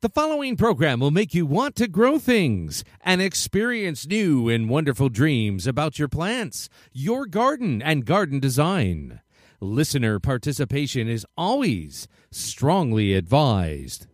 The following program will make you want to grow things and experience new and wonderful dreams about your plants, your garden, and garden design. Listener participation is always strongly advised.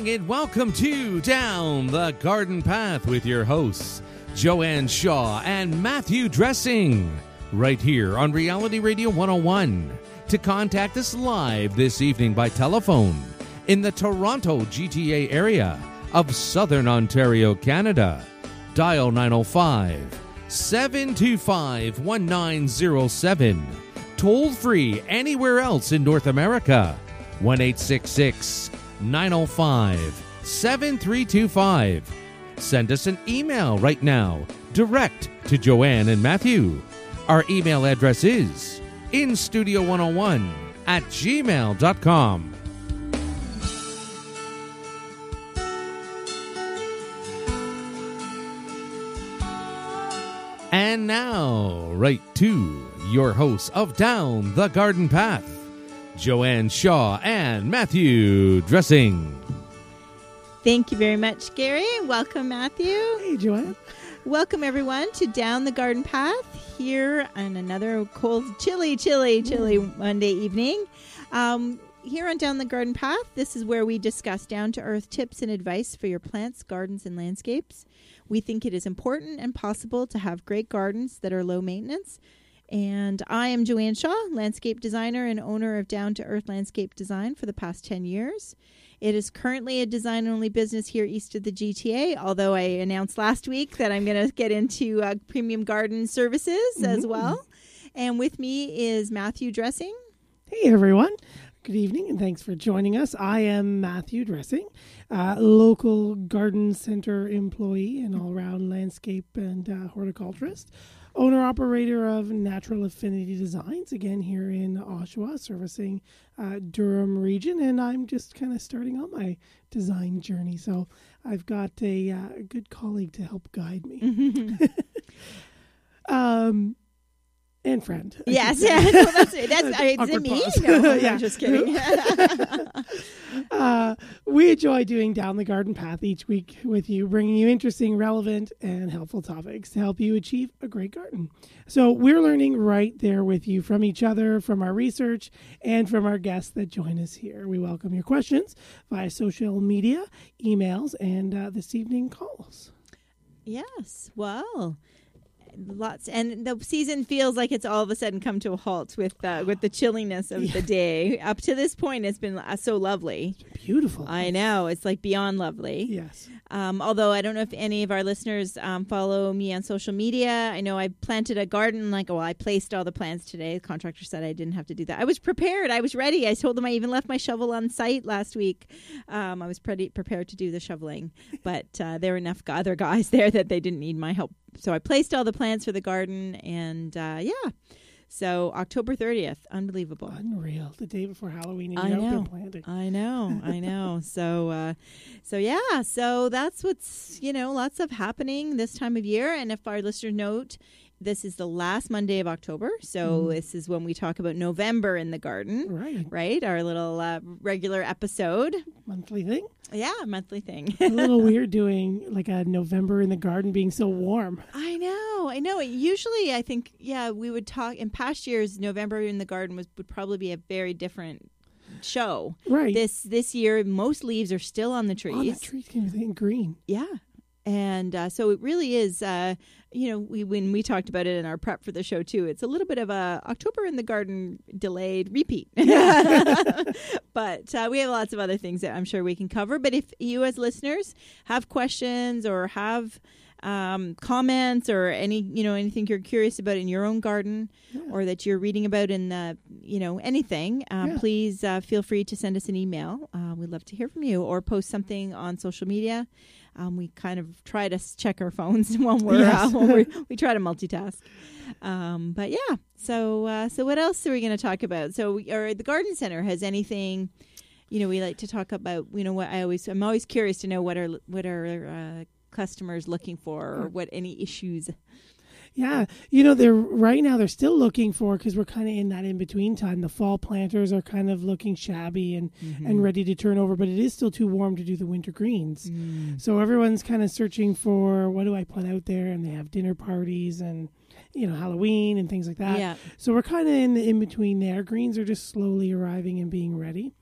Evening and welcome to Down the Garden Path with your hosts, Joanne Shaw and Matthew Dressing, right here on Reality Radio 101. To contact us live this evening by telephone in the Toronto GTA area of Southern Ontario, Canada, dial 905 725 1907. Toll free anywhere else in North America, 1 905 7325. Send us an email right now, direct to Joanne and Matthew. Our email address is instudio101 at gmail.com. And now, right to your hosts of Down the Garden Path, Joanne Shaw and Matthew Dressing. Thank you very much, Gary. Welcome, Matthew. Hey, Joanne. Welcome, everyone, to Down the Garden Path here on another cold, chilly, chilly, chilly Monday evening. Um, here on Down the Garden Path, this is where we discuss down to earth tips and advice for your plants, gardens, and landscapes. We think it is important and possible to have great gardens that are low maintenance. And I am Joanne Shaw, landscape designer and owner of Down to Earth Landscape Design for the past 10 years. It is currently a design only business here east of the GTA, although I announced last week that I'm going to get into uh, premium garden services as well. And with me is Matthew Dressing. Hey, everyone. Good evening, and thanks for joining us. I am Matthew Dressing, uh, local garden center employee and all round landscape and uh, horticulturist, owner operator of Natural Affinity Designs, again here in Oshawa, servicing uh, Durham region. And I'm just kind of starting on my design journey. So I've got a uh, good colleague to help guide me. um, and friend. I Yes, yeah, that's it. That's is it me? No, Yeah. I'm just kidding. uh, we enjoy doing Down the Garden Path each week with you, bringing you interesting, relevant, and helpful topics to help you achieve a great garden. So we're learning right there with you from each other, from our research, and from our guests that join us here. We welcome your questions via social media, emails, and uh, this evening calls. yes, well. Lots and the season feels like it's all of a sudden come to a halt with uh, with the chilliness of the day. Up to this point, it's been uh, so lovely. Beautiful. I know it's like beyond lovely. yes. Um, although I don't know if any of our listeners um, follow me on social media. I know I planted a garden. Like, well, I placed all the plants today. The contractor said I didn't have to do that. I was prepared. I was ready. I told them I even left my shovel on site last week. Um, I was pretty prepared to do the shoveling, but uh, there were enough other guys there that they didn't need my help. So I placed all the plants for the garden, and uh, yeah. So October thirtieth, unbelievable. Unreal. The day before Halloween, and I know. planting. I know, I know. So, uh, so yeah, so that's what's you know lots of happening this time of year. And if our listeners note, this is the last Monday of October, so this is when we talk about November in the garden, Right. right? Our little uh, regular episode, Monthly thing. yeah, monthly thing. a little weird doing like a November in the garden being so warm. I know, I know. Usually, I think, yeah, we would talk in past years. November in the garden was would probably be a very different show. Right. This this year, most leaves are still on the trees. Oh, that tree's getting green. Yeah. And uh, so it really is. Uh, you know, we when we talked about it in our prep for the show too, it's a little bit of a October in the Garden delayed repeat. but uh, we have lots of other things that I'm sure we can cover. But if you as listeners have questions or have um, comments or any you know anything you're curious about in your own garden Yeah. or that you're reading about in the you know anything uh, Yeah. please uh, feel free to send us an email uh, we'd love to hear from you or post something on social media um, we kind of try to check our phones when we're, Yes. uh, when we're we try to multitask. Um, but yeah so uh, so what else are we going to talk about? So we, or the garden center has anything you know we like to talk about you know what i always i'm always curious to know what are what are uh, customers looking for or what any issues Yeah, you know they're right now they're still looking for because we're kind of in that in between time. The fall planters are kind of looking shabby and and mm-hmm. ready to turn over, but it is still too warm to do the winter greens. Mm. So everyone's kind of searching for what do I put out there, and they have dinner parties and you know Halloween and things like that. Yeah. So we're kind of in the in between there. Greens are just slowly arriving and being ready.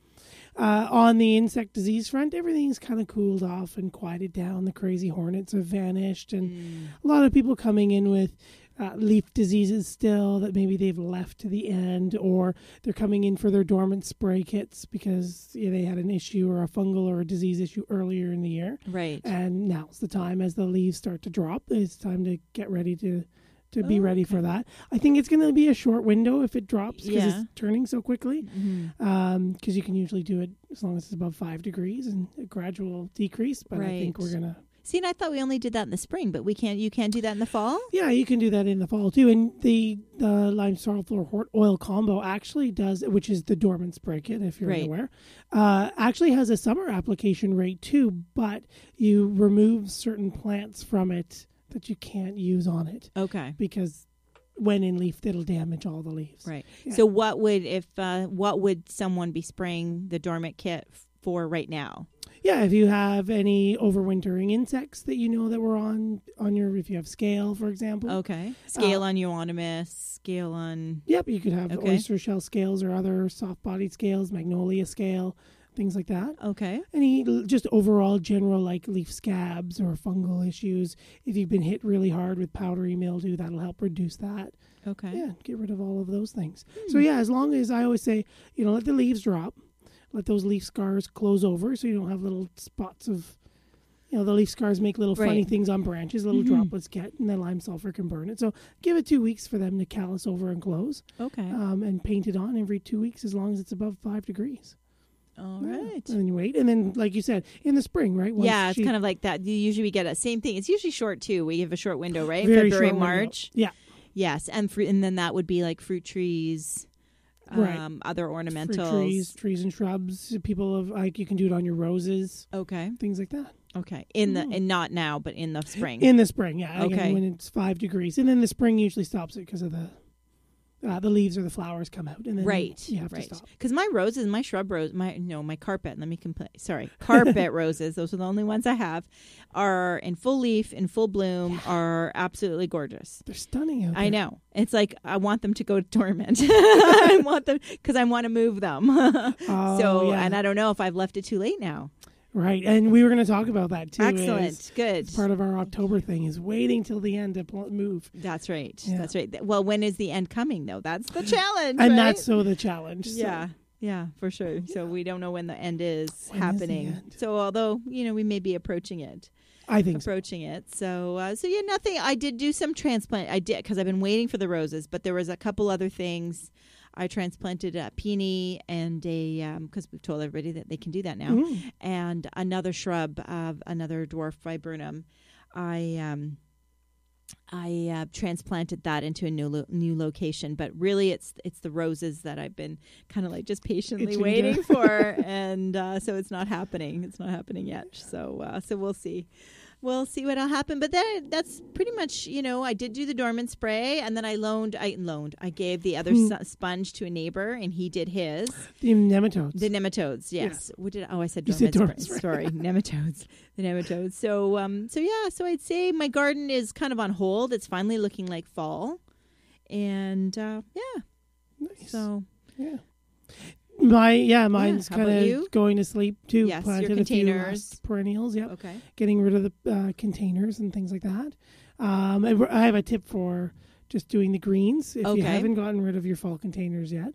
Uh, on the insect disease front, everything's kind of cooled off and quieted down. The crazy hornets have vanished, and a lot of people coming in with uh, leaf diseases still that maybe they've left to the end, or they're coming in for their dormant spray kits because yeah, they had an issue or a fungal or a disease issue earlier in the year. right And now's the time as the leaves start to drop. It's time to get ready to to be Oh, ready for that. I think it's going to be a short window if it drops because Yeah. it's turning so quickly. Because you can usually do it as long as it's above five degrees and a gradual decrease. But I think we're gonna. See, and I thought we only did that in the spring, but we can't. You can't do that in the fall. Yeah, you can do that in the fall too. And the the lime sulfur hort oil combo actually does, which is the dormant spray kit, if you're Right. aware, uh, actually has a summer application rate too. But you remove certain plants from it that you can't use on it Okay, because when in leaf, it'll damage all the leaves. right. Yeah. So, what would if uh, what would someone be spraying the dormant kit for right now? Yeah, if you have any overwintering insects that you know that were on on your, if you have scale, for example. Okay, scale on euonymus, scale on. Yep, you could have Okay. oyster shell scales or other soft-bodied scales, magnolia scale, things like that. Okay, Any just overall general like leaf scabs or fungal issues. If you've been hit really hard with powdery mildew, that'll help reduce that. okay, Yeah, get rid of all of those things. Hmm. So yeah, as long as I always say, you know, let the leaves drop, let those leaf scars close over, so you don't have little spots of, you know, the leaf scars make little funny things on branches, little Mhm. droplets get, and then lime sulfur can burn it. So give it two weeks for them to callus over and close, okay. um, and paint it on every two weeks as long as it's above five degrees. All Yeah. right. And then you wait, and then like you said, in the spring, right? Once yeah, it's she- kind of like that. You usually we get a same thing. It's usually short too. We have a short window, right? very February, short window. March. Yeah, Yes, and fruit, and then that would be like fruit trees, Right. um, other fruit ornamentals. trees, trees and shrubs. People have like you can do it on your roses, Okay, things like that. okay. In the and not now, but in the spring. In the spring, yeah. Okay. when it's five degrees, and then the spring usually stops it because of the uh, the leaves or the flowers come out, and then right, you have right. to stop. Because my roses, my shrub rose, my no, my carpet. Let me complain. Sorry, carpet roses. Those are the only ones I have. Are in full leaf, in full bloom. Are absolutely gorgeous. They're stunning out there. I know. It's like I want them to go dormant. I want them because I want to move them. Oh, so, yeah. and I don't know if I've left it too late now. Right, and we were going to talk about that too. Excellent. Good. Part of our October thing is waiting till the end to pl- move, That's right. Yeah. That's right. Well, when is the end coming though? That's the challenge. and right? that's so the challenge. so- yeah. Yeah, for sure. So we don't know when the end is When is happening. end? So although, you know, we may be approaching it. I think so. approaching it. So, uh, so yeah, nothing. I did do some transplant. I did because I've been waiting for the roses, but there was a couple other things. I transplanted a peony and a because we've told everybody that they can do that now, Mm. and another shrub, uh, another dwarf viburnum. I um, I uh, transplanted that into a new lo- new location, but really it's it's the roses that I've been kind of like just patiently Itching waiting for, and uh, so it's not happening. It's not happening yet. So uh, so we'll see. We'll see what'll happen, but then that's pretty much you know I did do the dormant spray, and then I loaned I loaned I gave the other s- sponge to a neighbor, and he did his. The nematodes. The nematodes, yes. What did oh I said dormant, dormant spray. Sorry, nematodes. The nematodes. So um so yeah, so I'd say my garden is kind of on hold. It's finally looking like fall. And uh yeah. nice. So Yeah. My yeah, mine's about kind of going to sleep too. Yes, your Planted a few containers. perennials. Yep. Okay. getting rid of the uh, containers and things like that. Um, I, I have a tip for just doing the greens if Okay. you haven't gotten rid of your fall containers yet.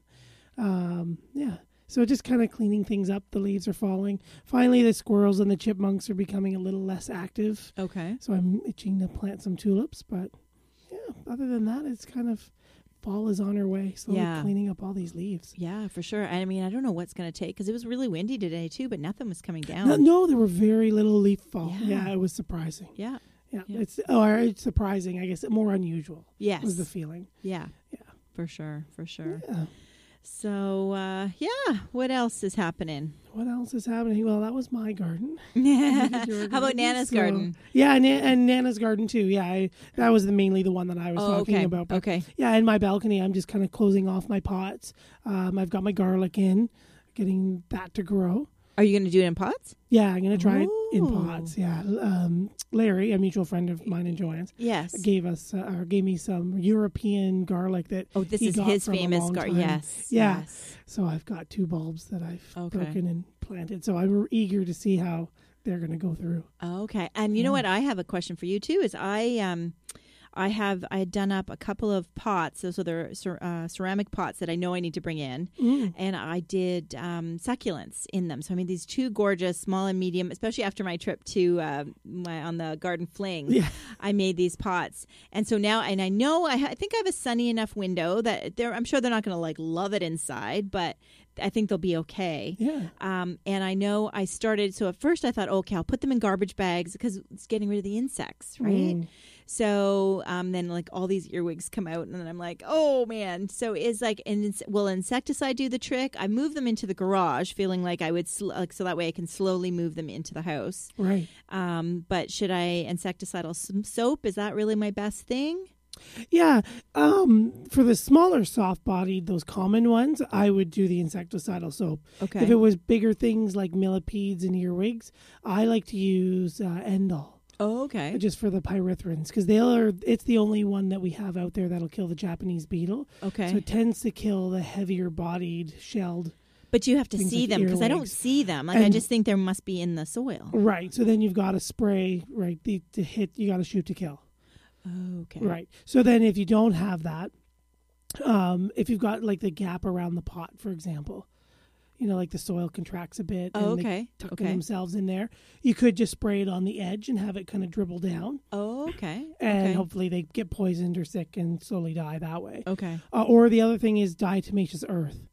Um, yeah. So just kind of cleaning things up. The leaves are falling. Finally, the squirrels and the chipmunks are becoming a little less active. Okay. So I'm itching to plant some tulips. But yeah, other than that, it's kind of fall is on her way. Slowly Yeah. cleaning up all these leaves. Yeah, for sure. I mean, I don't know what's going to take because it was really windy today too, but nothing was coming down. No, no, there were very little leaf fall. Yeah. Yeah, it was surprising. Yeah. Yeah, Yeah. it's oh, or it's surprising. I guess more unusual Yes. was the feeling. yeah. Yeah. For sure. For sure. Yeah. So, uh, yeah. What else is happening? What else is happening? Well, that was my garden. How about Nana's so- garden? Yeah, and, and Nana's garden too. Yeah, I, that was the, mainly the one that I was Oh, talking okay. about. But Okay. yeah, in my balcony, I'm just kind of closing off my pots. Um, I've got my garlic in, getting that to grow. Are you going to do it in pots? Yeah, I'm gonna try it in pots. Yeah, um, Larry, a mutual friend of mine and Joanne's, Yes. gave us uh, or gave me some European garlic that Oh, this is his famous garlic. Yes. Yeah. Yes. So I've got two bulbs that I've Okay. broken and planted. So I'm eager to see how they're going to go through. Okay. And you know what? I have a question for you too. Is I um, I have I had done up a couple of pots. Those they're cer- uh, ceramic pots that I know I need to bring in, Mm. and I did um, succulents in them. So I made these two gorgeous small and medium, especially after my trip to uh, my on the garden fling. Yeah. I made these pots, and so now, and I know I, ha- I think I have a sunny enough window that they're. I'm sure they're not going to like love it inside, but I think they'll be okay. Yeah. Um, and I know I started. So at first I thought, okay, I'll put them in garbage bags because it's getting rid of the insects, right? Mm. So um, then like all these earwigs come out, and then I'm like, oh man. So is like, and will insecticide do the trick? I move them into the garage, feeling like I would sl- like so that way I can slowly move them into the house. Right. Um, but should I insecticidal some soap? Is that really my best thing? Yeah. Um, for the smaller soft bodied, those common ones, I would do the insecticidal soap. Okay. If it was bigger things like millipedes and earwigs, I like to use uh, End-All. Oh, okay. Just for the pyrethrin because they are. It's the only one that we have out there that'll kill the Japanese beetle. Okay. So it tends to kill the heavier bodied shelled but you have to see like them because I don't see them. Like I just think there must be in the soil. Right. So then you've got to spray, right? The, to hit, you got to shoot to kill. Okay. Right. So then if you don't have that, um, if you've got like the gap around the pot, for example, you know, like the soil contracts a bit Oh, and they okay. tuck Okay. themselves in there, you could just spray it on the edge and have it kind of dribble down. Oh, okay. And okay. hopefully they get poisoned or sick and slowly die that way. Okay. Uh, or the other thing is diatomaceous earth.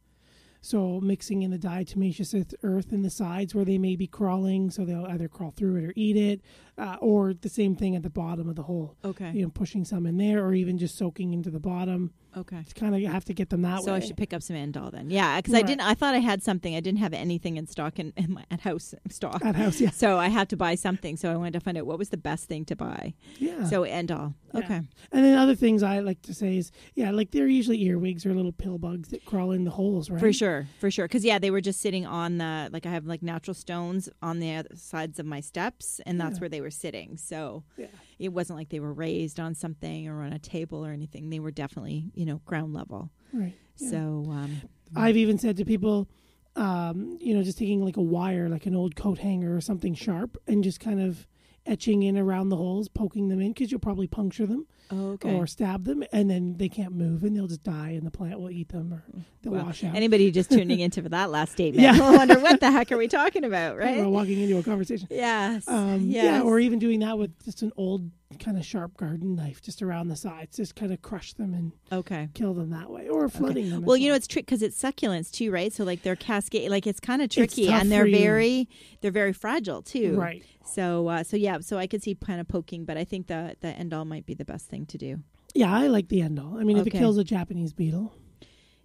So mixing in the diatomaceous earth- earth in the sides where they may be crawling, so they'll either crawl through it or eat it, uh, or the same thing at the bottom of the hole. Okay. You know, pushing some in there, or even just soaking into the bottom. Okay. Kind of have to get them that So way. So I should pick up some End-All then. Yeah, because I didn't. I thought I had something. I didn't have anything in stock in, in my at house stock. at house, yeah, So I had to buy something. So I wanted to find out what was the best thing to buy. yeah. So End-All. Yeah. Okay. and then other things I like to say is, yeah, like they're usually earwigs or little pill bugs that crawl in the holes, right? For sure, for sure. Because yeah, they were just sitting on the like I have like natural stones on the sides of my steps, and that's Yeah. where they were sitting. So Yeah. It wasn't like they were raised on something or on a table or anything. They were definitely you know ground level. Right. yeah. So um, I've even said to people, um, you know, just taking like a wire, like an old coat hanger or something sharp, and just kind of etching in around the holes, poking them in, because you'll probably puncture them oh, okay. or stab them, and then they can't move, and they'll just die, and the plant will eat them, or they'll Well, wash out. Anybody just tuning into for that last statement, Yeah. I wonder what the heck are we talking about, I don't know, right? walking into a conversation. Yes. Um, yes. Yeah, or even doing that with just an old kind of sharp garden knife, just around the sides, just kind of crush them and okay. kill them that way, or flooding them. Well, you know it's trick because it's succulents too, right? So like they're cascade, like it's kind of tricky, and they're very, they're very fragile too. right. So, uh, so yeah, so I could see kind of poking, but I think the the end all might be the best thing to do. Yeah, I like the End-All. I mean, if it kills a Japanese beetle,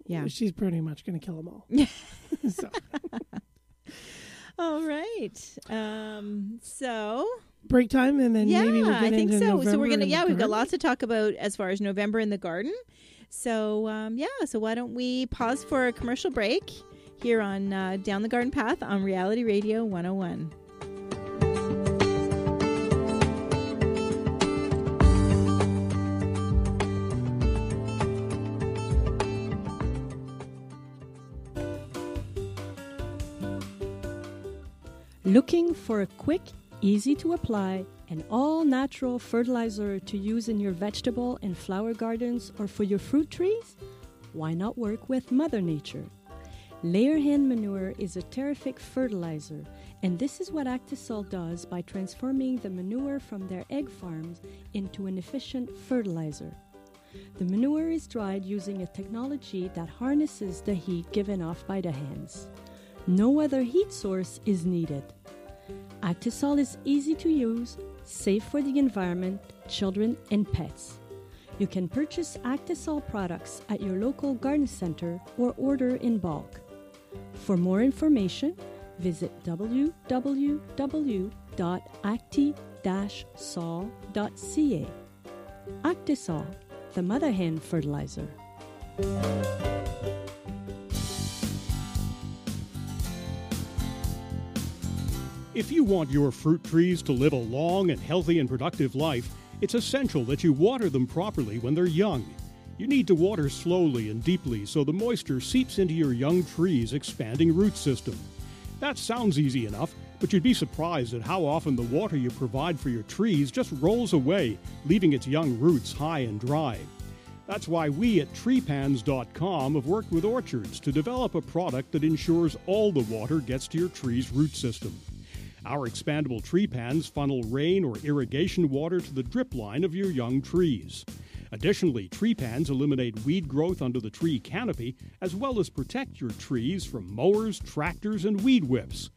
Yeah. she's pretty much going to kill them all. so, All right. Um. So break time, and then yeah, maybe we'll get I think so. so we're gonna yeah, we've got lots to talk about as far as November in the garden. So um, yeah, so why don't we pause for a commercial break here on uh, Down the Garden Path on Reality Radio 101. Looking for a quick, easy to apply, and all natural fertilizer to use in your vegetable and flower gardens or for your fruit trees? Why not work with Mother Nature? Layer hen manure is a terrific fertilizer, and this is what Actisol does by transforming the manure from their egg farms into an efficient fertilizer. The manure is dried using a technology that harnesses the heat given off by the hens. No other heat source is needed. Actisol is easy to use, safe for the environment, children, and pets. You can purchase Actisol products at your local garden center or order in bulk. For more information, visit www.acti-sol.ca. Actisol, the mother hen fertilizer. If you want your fruit trees to live a long and healthy and productive life, it's essential that you water them properly when they're young. You need to water slowly and deeply so the moisture seeps into your young tree's expanding root system. That sounds easy enough, but you'd be surprised at how often the water you provide for your trees just rolls away, leaving its young roots high and dry. That's why we at treepans.com have worked with orchards to develop a product that ensures all the water gets to your tree's root system. Our expandable tree pans funnel rain or irrigation water to the drip line of your young trees. Additionally, tree pans eliminate weed growth under the tree canopy as well as protect your trees from mowers, tractors, and weed whips.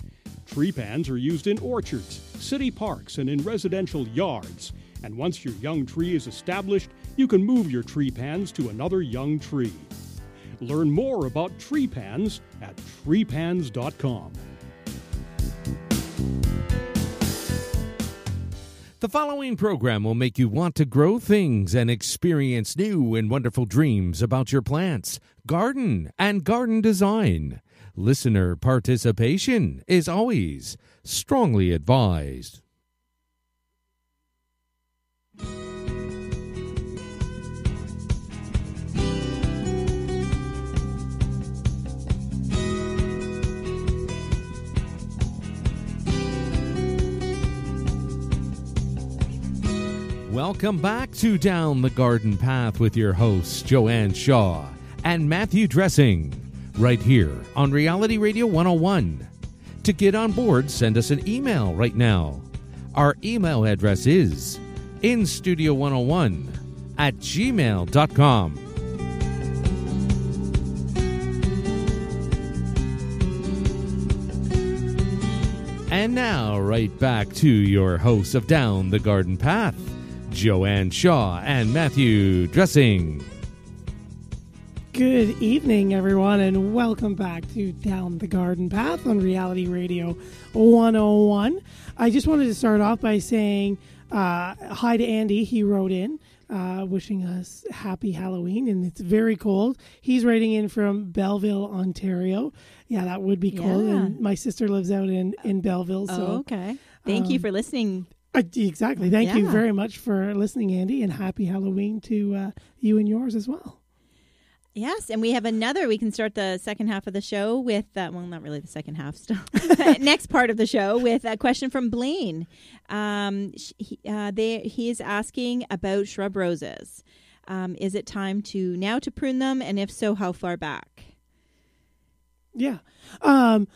Tree pans are used in orchards, city parks, and in residential yards. And once your young tree is established, you can move your tree pans to another young tree. Learn more about tree pans at treepans.com. The following program will make you want to grow things and experience new and wonderful dreams about your plants, garden, and garden design. Listener participation is always strongly advised. Welcome back to Down the Garden Path with your hosts, Joanne Shaw and Matthew Dressing, right here on Reality Radio 101. To get on board, send us an email right now. Our email address is instudio101 at gmail.com. And now, right back to your hosts of Down the Garden Path. Joanne Shaw and Matthew Dressing. Good evening, everyone, and welcome back to Down the Garden Path on Reality Radio 101. I just wanted to start off by saying uh, hi to Andy. He wrote in uh, wishing us happy Halloween, and it's very cold. He's writing in from Belleville, Ontario. Yeah, that would be cold. Yeah. And my sister lives out in, in Belleville, so oh, okay. Thank you um, for listening. Uh, exactly. Thank you very much for listening, Andy, and happy Halloween to uh, you and yours as well. Yes, and we have another. We can start the second half of the show with, uh, well, not really the second half, still. Next part of the show with a question from Blaine. Um, he, uh, they, he is asking about shrub roses. Um, is it time to now to prune them, and if so, how far back? Yeah. Um,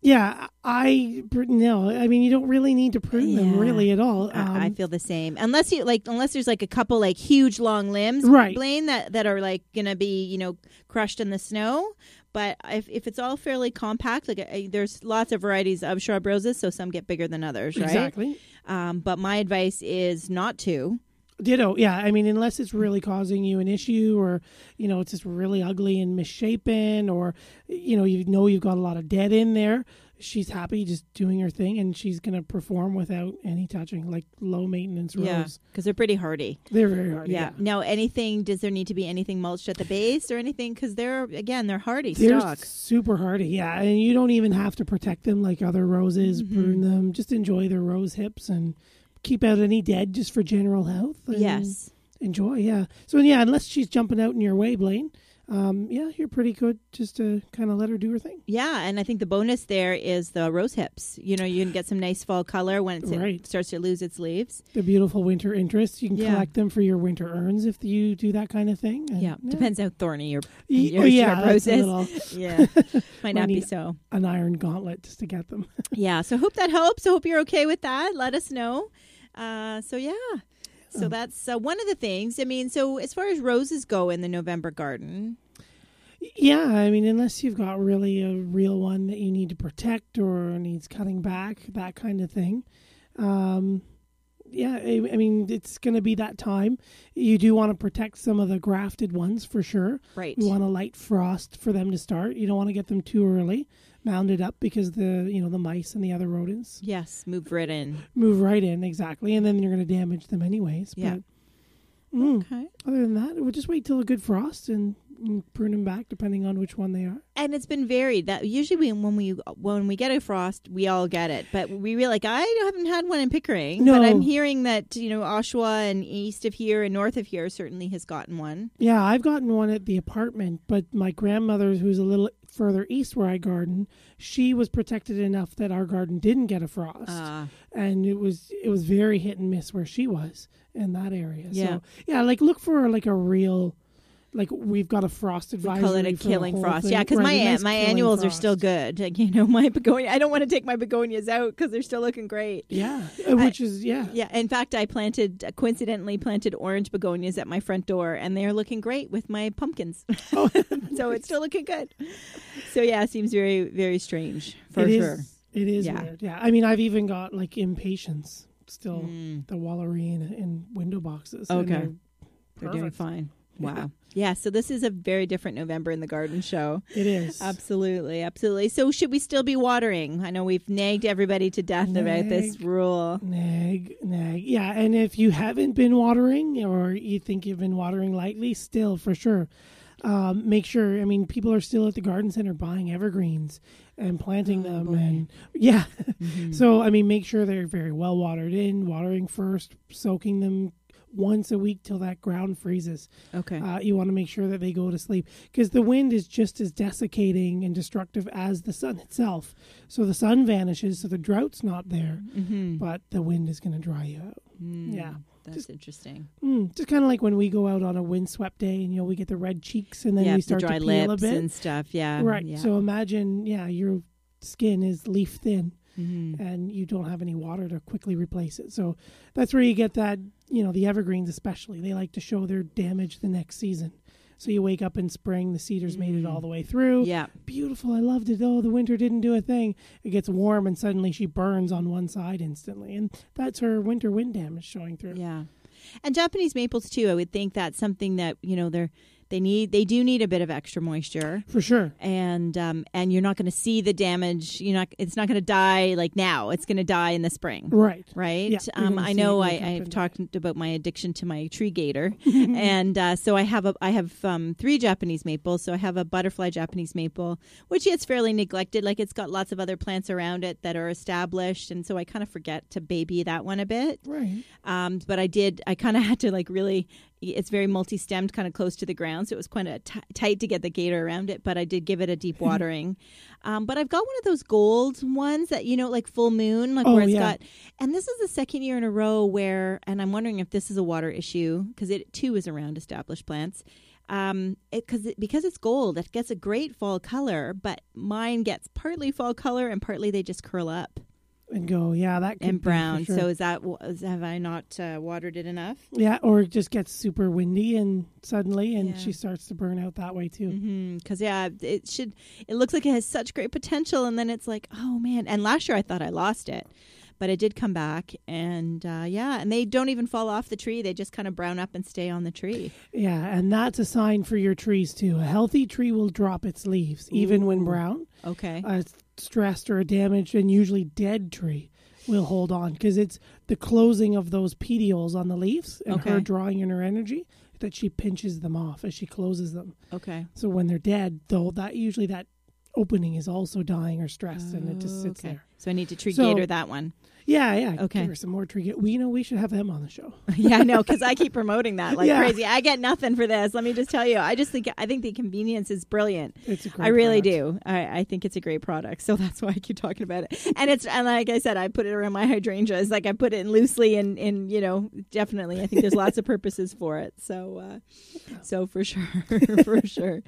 yeah, I no. I mean, you don't really need to prune them really at all. Um, I I feel the same. Unless you like, unless there's like a couple like huge long limbs, Right. Blaine, that that are like gonna be you know crushed in the snow. But if if it's all fairly compact, like uh, there's lots of varieties of shrub roses, so some get bigger than others, right? exactly. Um, but my advice is not to. Ditto. Yeah, I mean, unless it's really causing you an issue, or you know, it's just really ugly and misshapen, or you know, you know you've got a lot of dead in there. She's happy just doing her thing, and she's gonna perform without any touching, like low maintenance Yeah, because they're pretty hardy. They're very hard. Yeah. Now, anything? Does there need to be anything mulched at the base or anything? Because they're again, they're hardy They're stock. super hardy, yeah, and you don't even have to protect them like other roses. Mhm. Prune them, just enjoy their rose hips and keep out any dead just for general health. Yes. enjoy. Yeah. So yeah, unless she's jumping out in your way, Blaine, um, yeah, you're pretty good just to kind of let her do her thing. Yeah, and I think the bonus there is the rose hips. You know, you can get some nice fall color when it's, Right. it starts to lose its leaves. The beautiful winter interests. You can Yeah. collect them for your winter urns if you do that kind of thing. And, Yeah, depends how thorny your Y- your, oh, yeah, your that's rose a is. little, Yeah, might not be need- so. an iron gauntlet just to get them. Yeah, so hope that helps. I hope you're okay with that. Let us know. Uh, so yeah, so that's uh, one of the things. I mean, so as far as roses go in the November garden, Yeah, I mean, unless you've got really a real one that you need to protect or needs cutting back, that kind of thing. Um, yeah, I, I mean, it's going to be that time. You do want to protect some of the grafted ones for sure. right? You want a light frost for them to start. You don't want to get them too early, mounded up because the you know the mice and the other rodents Yes, move right in. move right in exactly, and then you're going to damage them anyways. Yeah. But mm, Okay. other than that, we'll just wait till a good frost and, and prune them back depending on which one they are. and it's been varied. That usually when we when we get a frost, we all get it. But we really like I haven't had one in Pickering, No. but I'm hearing that you know Oshawa and east of here and north of here certainly has gotten one. Yeah, I've gotten one at the apartment, but my grandmother, who's a little further east where I garden, she was protected enough that our garden didn't get a frost, Uh, and it was it was very hit and miss where she was in that area. Yeah. So yeah, like look for like a real, like we've got a frost we advisory. call it a killing frost. thing. Yeah, because Right, my nice my annuals are still good. Like you know my begonia. I don't want to take my begonias out because they're still looking great. Yeah, uh, which is yeah. Yeah, in fact, I planted uh, coincidentally planted orange begonias at my front door, and they are looking great with my pumpkins. Oh, so it's still looking good. So yeah, it seems very very strange for it is- sure. It is Yeah. weird. Yeah, I mean, I've even got like impatiens still. Mm, The Wallery in, in window boxes. and Okay. they're they're doing fine. Wow. Yeah. So this is a very different November in the garden show. It is. Absolutely, absolutely. So should we still be watering? I know we've nagged everybody to death about this rule. Nag, nag. Yeah, and if you haven't been watering or you think you've been watering lightly, still for sure. Um, make sure. I mean, people are still at the garden center buying evergreens and planting Oh, them, boy. and yeah. Mhm. so I mean, make sure they're very well watered in. Watering first, soaking them once a week till that ground freezes. okay. Uh, you want to make sure that they go to sleep because the wind is just as desiccating and destructive as the sun itself. So the sun vanishes, so the drought's not there, mm-hmm. but the wind is going to dry you out. yeah. That's Just- interesting. Mm, just kind of like when we go out on a windswept day and you know we get the red cheeks and then yeah, we the start dry to peel a lips bit. and stuff. Yeah. right. Yeah. So imagine, yeah, your skin is leaf thin Mhm. and you don't have any water to quickly replace it. So that's where you get that, you know, the evergreens especially. They like to show their damage the next season. So you wake up in spring, the cedars made it all the way through. yeah. Beautiful. I loved it. Oh, the winter didn't do a thing. It gets warm and suddenly she burns on one side instantly. And that's her winter wind damage showing through. Yeah. And Japanese maples too. I would think that's something that you know they're they need they do need a bit of extra moisture. For sure. And um and you're not going to see the damage. You're not. It's not going to die like now. It's going to die in the spring. Right. Right. Yeah, um, I know. I, I've talked about my addiction to my tree gator, and uh, so I have a I have um, three Japanese maples. So I have a butterfly Japanese maple, which gets fairly neglected. Like it's got lots of other plants around it that are established, and so I kind of forget to baby that one a bit. Right. Um, but I did. I kind of had to like really. It's very multi-stemmed, kind of close to the ground, so it was kind of tight to get the gator around it. But I did give it a deep watering. um, but I've got one of those gold ones that you know, like full moon, like Oh, where it's yeah. got. And this is the second year in a row where, and I'm wondering if this is a water issue because it too is around established plants. Um, it because it, because it's gold, it gets a great fall color, but mine gets partly fall color and partly they just curl up And go, yeah, that and brown. sure. So is that is, have I not uh, watered it enough? Yeah, or it just gets super windy and suddenly, and Yeah. she starts to burn out that way too. Because yeah, it should. It looks like it has such great potential, and then it's like, oh man. And last year I thought I lost it, but it did come back, and uh, yeah, and they don't even fall off the tree; they just kind of brown up and stay on the tree. Yeah, and that's a sign for your trees too. A healthy tree will drop its leaves, even when brown. Okay. A stressed or a damaged and usually dead tree will hold on because it's the closing of those petioles on the leaves and her drawing in her energy that she pinches them off as she closes them. okay. So when they're dead, though, that usually that opening is also dying or stressed, and it just sits oh, Okay. there. So I need to tree So- gator that one. Yeah, yeah. Okay. Give her some more tree. We you know we should have them on the show. yeah, I know because I keep promoting that like Yeah. crazy. I get nothing for this. Let me just tell you. I just think I think the convenience is brilliant. It's a great I really product. do. I, I think it's a great product, so that's why I keep talking about it. And it's and like I said, I put it around my hydrangeas. Like I put it in loosely, and and you know, definitely, I think there's lots of purposes for it. So, uh, so for sure, for sure.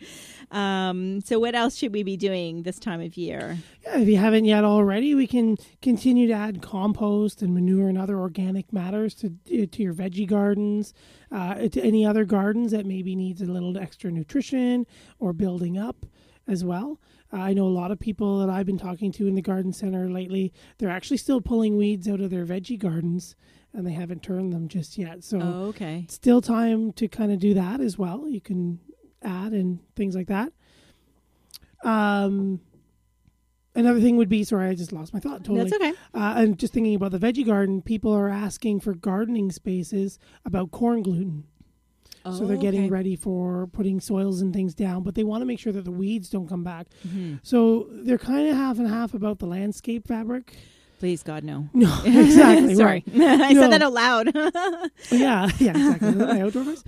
Um, so, what else should we be doing this time of year? Yeah, if you haven't yet already, we can continue to add compost and manure and other organic matters to to your veggie gardens, uh, to any other gardens that maybe needs a little extra nutrition or building up as well. Uh, I know a lot of people that I've been talking to in the garden center lately. They're actually still pulling weeds out of their veggie gardens, and they haven't turned them just yet. So Oh, okay. still time to kind of do that as well. You can add and things like that. Um, another thing would be sorry, I just lost my thought totally. That's okay. Uh, and just thinking about the veggie garden, people are asking for gardening spaces about corn gluten. so they're Oh, getting okay. ready for putting soils and things down, but they want to make sure that the weeds don't come back. Mm-hmm. So they're kind of half and half about the landscape fabric. Please, God, no. No, exactly. Sorry, right. I No. said that out loud. Yeah, yeah, exactly. My outdoor voice.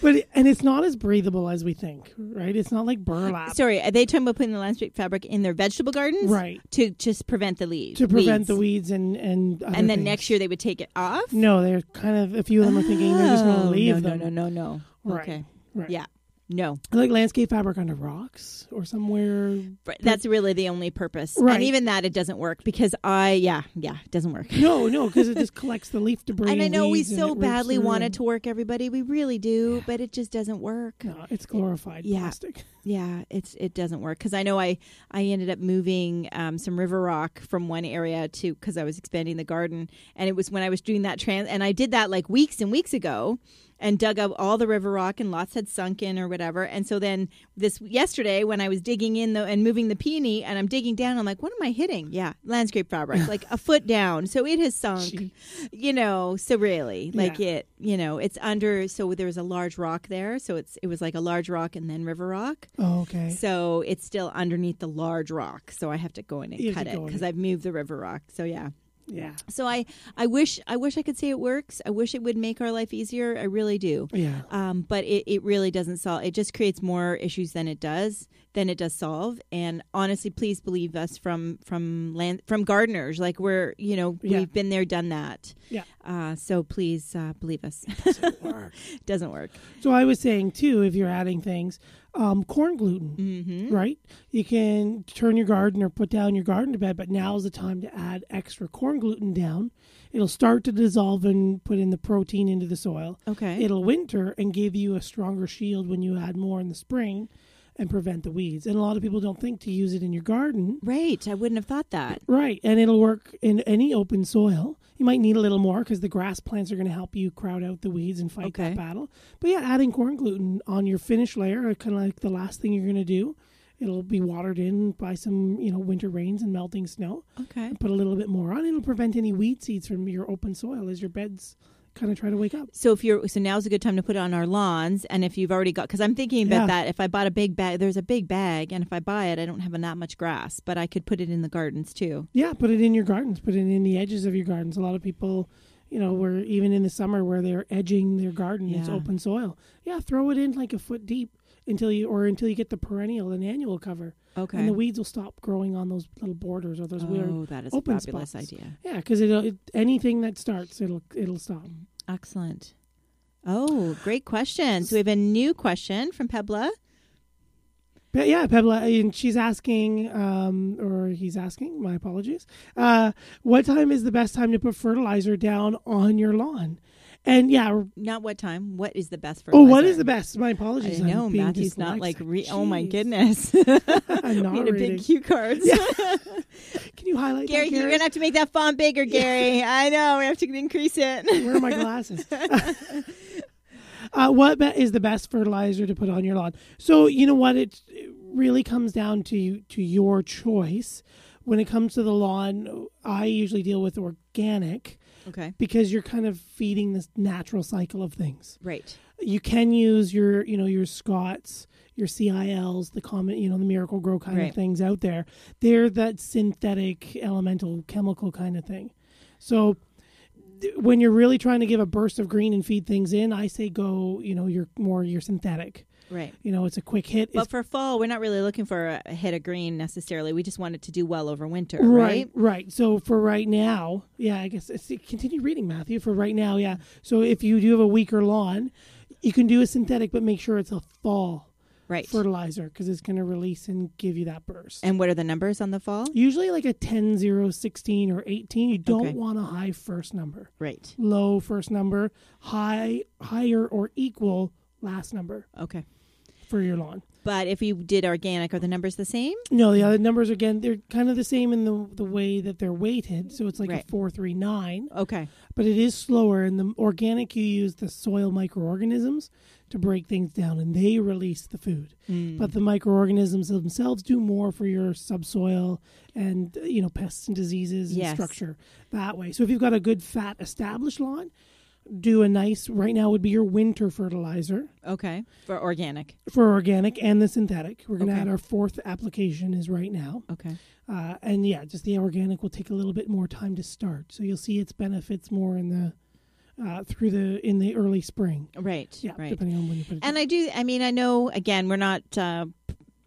but and it's not as breathable as we think, right? It's not like burlap, Sorry, are they talking about putting the landscape fabric in their vegetable gardens? right? To just prevent the leaves. To prevent weeds. the weeds and and And then things. next year they would take it off? No, they're kind of a few of them are thinking they're just going Oh, to leave no, them. No, no, no, no. Right. Okay. Right. Yeah. No. Like landscape fabric under rocks or somewhere. But That's really the only purpose. Right. And even that, it doesn't work because I, yeah, yeah, it doesn't work. No, no, because it just collects the leaf debris. And I know we so badly want it to work, everybody. We really do, but it just doesn't work. No, it's glorified Yeah. plastic. Yeah, it's it doesn't work because I know I I ended up moving um, some river rock from one area to because I was expanding the garden, and it was when I was doing that trans, and I did that like weeks and weeks ago, and dug up all the river rock and lots had sunk in or whatever, and so then this yesterday when I was digging in the and moving the peony, and I'm digging down, I'm like, what am I hitting? Yeah, landscape fabric, like a foot down, so it has sunk, Gee. you know, so really, like Yeah. it, you know, it's under, so there's a large rock there, so it's it was like a large rock and then river rock. Oh, okay. So it's still underneath the large rock. So I have to go in and You cut it because. I've moved the river rock. So yeah. Yeah. So I, I wish I wish I could say it works. I wish it would make our life easier. I really do. Yeah. Um, but it, it really doesn't solve. It just creates more issues than it does than it does solve. And honestly, please believe us from from land from gardeners. Like we're you know Yeah. we've been there, done that. Yeah. Uh, so please uh, believe us. Doesn't work. doesn't work. So I was saying too, if you're adding things, um, corn gluten, Mm-hmm. right? You can turn your garden or put down your garden to bed, but now is the time to add extra corn gluten down. It'll start to dissolve and put in the protein into the soil. Okay. It'll winter and give you a stronger shield when you add more in the spring and prevent the weeds. And a lot of people don't think to use it in your garden. right. I wouldn't have thought that. Right, and it'll work in any open soil. You might need a little more because the grass plants are going to help you crowd out the weeds and fight Okay. that battle. But yeah, adding corn gluten on your finish layer, uh, kind of like the last thing you're going to do. It'll be watered in by some, you know, winter rains and melting snow. Okay. Put a little bit more on. It'll prevent any weed seeds from your open soil as your beds kind of try to wake up. So if you're so now's a good time to put it on our lawns, and if you've already got because I'm thinking about Yeah. that. If I bought a big bag, there's a big bag, and if I buy it, I don't have that much grass, but I could put it in the gardens too. Yeah, put it in your gardens. Put it in the edges of your gardens. A lot of people, you know, were even in the summer where they're edging their garden, it's open soil. Yeah, throw it in like a foot deep until you or until you get the perennial and annual cover, Okay. and the weeds will stop growing on those little borders or those weird. oh, that is open a fabulous spots. idea. Yeah, because it'll it, anything that starts, it'll it'll stop. Excellent. Oh, great question. So we have a new question from Pebla. But yeah, Pebla, and she's asking, um, or he's asking. My apologies. Uh, what time is the best time to put fertilizer down on your lawn? And yeah, Not what time. What is the best for? oh, what is the best? My I apologies. know I'm Matthew's not like. Re- oh my goodness. I'm we not need a big cue cards. Can you highlight Gary, that, you're gonna have to make that font bigger, Gary. I know we have to increase it. Where are my glasses? uh, what be- is the best fertilizer to put on your lawn? So you know what? It, it really comes down to to your choice. When it comes to the lawn, I usually deal with organic. Okay. because you're kind of feeding this natural cycle of things. Right. You can use your, you know, your Scotts, your CILs, the common, you know, the Miracle-Gro kind Right. of things out there. They're that synthetic, elemental, chemical kind of thing. So th- when you're really trying to give a burst of green and feed things in, I say go, you know, you're more your synthetic. Right. You know, it's a quick hit. But It's for fall, we're not really looking for a, hit of green necessarily. We just want it to do well over winter, Right, right? right. So for right now, yeah, I guess it's, continue reading, Matthew. For right now, yeah. So if you do have a weaker lawn, you can do a synthetic, but make sure it's a fall Right. fertilizer because it's going to release and give you that burst. And what are the numbers on the fall? Usually like a 10, 0, 16, or 18. You don't Okay. want a high first number. Right. Low first number, high, higher or equal last number Okay. For your lawn. But if you did organic, are the numbers the same? No, the other numbers again, they're kind of the same in the the way that they're weighted. So it's like Right. a four, three, nine. Okay. but it is slower. And the organic, you use the soil microorganisms to break things down, and they release the food. Mm. But the microorganisms themselves do more for your subsoil and uh, you know pests and diseases and Yes. structure that way. So if you've got a good fat established lawn, do a nice. Right now would be your winter fertilizer Okay. For organic. for organic and the synthetic. We're going to Okay. add our fourth application is right now. Okay. Uh, and yeah, just the organic will take a little bit more time to start. So you'll see its benefits more in the uh, through the in the early spring. Right. Yeah, Right. depending on when you put it. And I do. I mean, I know. Again, we're not uh,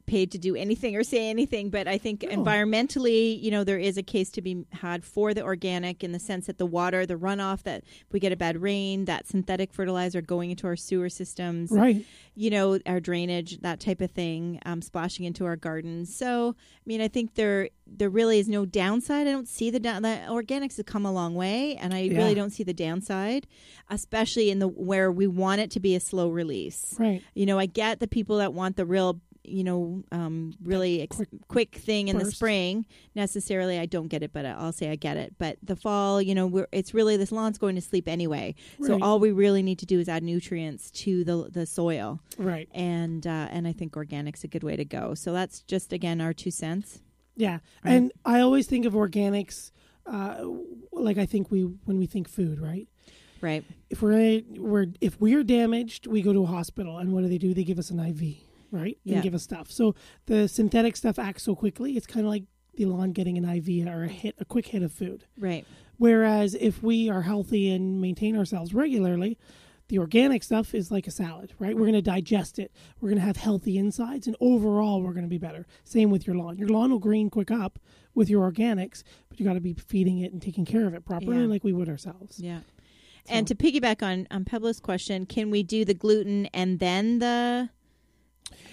paid to do anything or say anything, but I think No. environmentally, you know, there is a case to be had for the organic in the sense that the water, the runoff, that we get a bad rain, that synthetic fertilizer going into our sewer systems, right. you know, our drainage, that type of thing, um, splashing into our gardens. So, I mean, I think there there really is no downside. I don't see the down. The organics have come a long way, and I Yeah. really don't see the downside, especially in the where we want it to be a slow release. Right. You know, I get the people that want the real, you know, um, really ex- quick quick, thing in the spring. Necessarily, I don't get it, but I'll say I get it. But the fall, you know, we're, it's really this lawn's going to sleep anyway. So all we really need to do is add nutrients to the the soil, Right. and uh, and I think organic's a good way to go. So that's just again our two cents. Yeah. Right. And I always think of organics uh, like I think we when we think food, right? Right. If we're we're if we're damaged, we go to a hospital, and what do they do? They give us an IV, right? Yeah. And give us stuff. So the synthetic stuff acts so quickly. It's kind of like the lawn getting an IV or a hit, a quick hit of food. Right. Whereas if we are healthy and maintain ourselves regularly, the organic stuff is like a salad, right? We're going to digest it. We're going to have healthy insides, and overall, we're going to be better. Same with your lawn. Your lawn will green quick up with your organics, but you got to be feeding it and taking care of it properly, Yeah. like we would ourselves. Yeah. And to piggyback on on Pablo's question, can we do the gluten and then the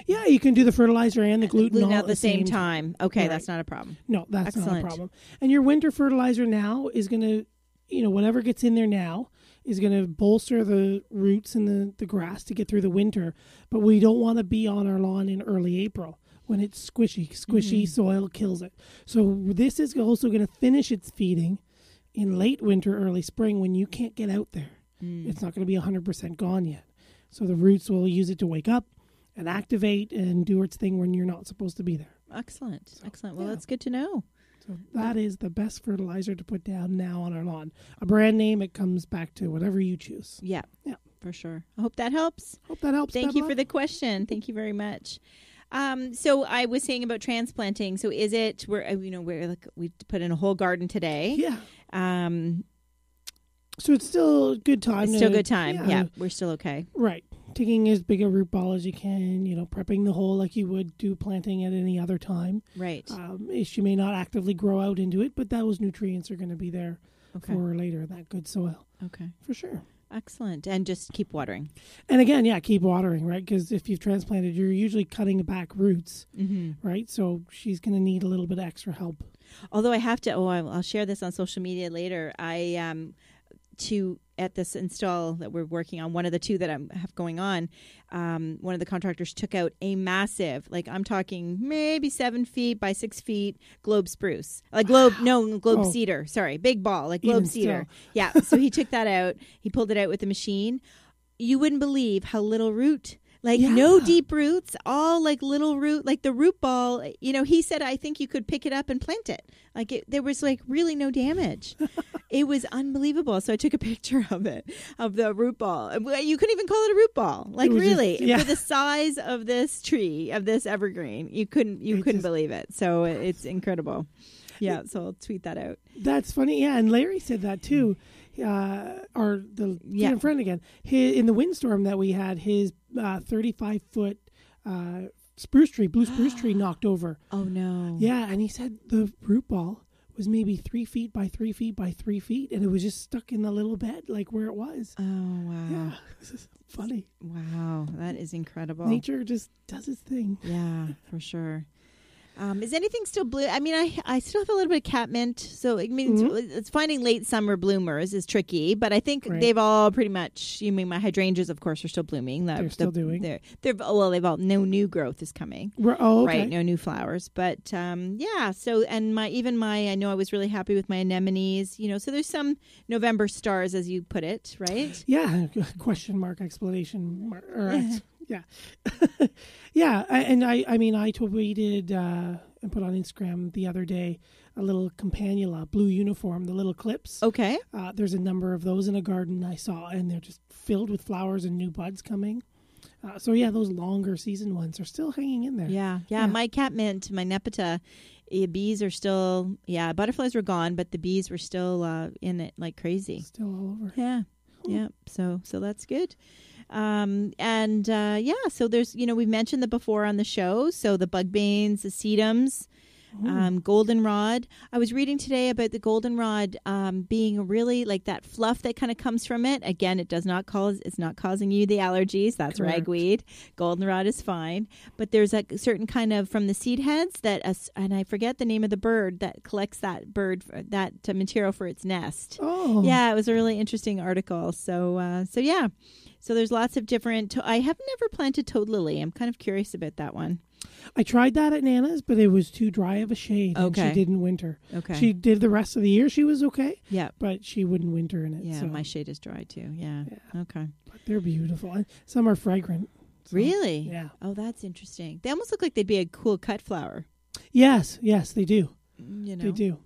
Yeah, you can do the fertilizer and the gluten, all at the same time? Okay, Right. that's not a problem. No, that's not a problem. And your winter fertilizer now is going to, you know, whatever gets in there now is going to bolster the roots and the, the grass to get through the winter. But we don't want to be on our lawn in early April when it's squishy. Squishy mm-hmm. soil kills it. So this is also going to finish its feeding in late winter, early spring when you can't get out there. Mm. It's not going to be 100% gone yet. So the roots will use it to wake up and activate and do its thing when you're not supposed to be there. Excellent. Excellent. Well, yeah. that's good to know. So that is the best fertilizer to put down now on our lawn. A brand name, it comes back to whatever you choose. Yeah. Yeah. For sure. I hope that helps. Hope that helps. Thank you for the question. Thank you very much. Um, so I was saying about transplanting. So is it we're uh, you know we're like we put in a whole garden today. Yeah. Um, So it's still a good time. it's to- still good time. Yeah. we're still okay. Right. Taking as big a root ball as you can, you know, prepping the hole like you would do planting at any other time. Right. Um, she may not actively grow out into it, but those nutrients are going to be there Okay. for later, that good soil, Okay. for sure. Excellent. And just keep watering. And again, yeah, keep watering, right? Because if you've transplanted, you're usually cutting back roots, Mm-hmm. right? So she's going to need a little bit of extra help. Although I have to, oh, I'll share this on social media later. I um to at this install that we're working on, one of the two that I have going on, um, one of the contractors took out a massive, like I'm talking maybe seven feet by six feet globe spruce, like globe, no globe Oh. cedar. Sorry, big ball, like Even globe cedar. Yeah. So he took that out. He pulled it out with the machine. You wouldn't believe how little root Like no deep roots, all like little root, like the root ball. You know, he said I think you could pick it up and plant it. Like it, there was like really no damage. it was unbelievable. So I took a picture of it of the root ball. You couldn't even call it a root ball. Like was just- really, yeah. for the size of this tree of this evergreen, you couldn't you It couldn't just- believe it. So it's incredible. Yeah, so I'll tweet that out. That's funny. Yeah, and Larry said that too. Mm. Uh, or the Yeah. friend again. His, in the windstorm that we had, his uh, 35 foot uh, spruce tree, blue spruce tree, knocked over. Oh no. Yeah, and he said the root ball was maybe three feet by three feet by three feet, and it was just stuck in the little bed, like where it was. Oh wow. Yeah, this is funny. Wow, that is incredible. Nature just does its thing. Yeah, for sure. Um, is anything still blue? I mean, I I still have a little bit of catmint, so I mean, it's, it's finding late summer bloomers is tricky. But I think Right. they've all pretty much. You mean my hydrangeas, of course, are still blooming. The- They're still the- doing. They're, they're well, they've all no new growth is coming. We're, oh, okay. Right, no new flowers, but um, yeah. So and my even my I know I was really happy with my anemones. You know, so there's some November stars, as you put it, right? Yeah, question mark explanation mark. Or ex- yeah, yeah. I, and I, I mean, I tweeted uh, and put on Instagram the other day a little campanula blue uniform, the little clips. Okay. Uh, there's a number of those in a garden I saw, and they're just filled with flowers and new buds coming. Uh, so yeah, those longer season ones are still hanging in there. Yeah, yeah. Yeah. My catmint, my nepeta, bees are still. Yeah, butterflies were gone, but the bees were still uh, in it like crazy. Still all over. Yeah, yeah. So, so that's good. Um, and uh, yeah, so there's you know we've mentioned the before on the show. So the bug banes, the sedums. Um, goldenrod. I was reading today about the goldenrod um, being really like that fluff that kind of comes from it. Again, it does not cause it's not causing you the allergies. That's Correct. ragweed. Goldenrod is fine, but there's a certain kind of from the seed heads that, a and I forget the name of the bird that collects that bird that uh, material for its nest. Oh, Yeah, it was a really interesting article. So, uh, so yeah, so there's lots of different. To- I have never planted toad lily. I'm kind of curious about that one. I tried that at Nana's, but it was too dry of a shade. and Okay. she didn't winter. Okay. She did the rest of the year. She was okay, yeah. but she wouldn't winter in it. Yeah, so. my shade is dry too. Yeah. Okay. But they're beautiful. And some are fragrant. So, Really? Yeah. Oh, that's interesting. They almost look like they'd be a cool cut flower. Yes, yes, they do. Mm, you know. They do.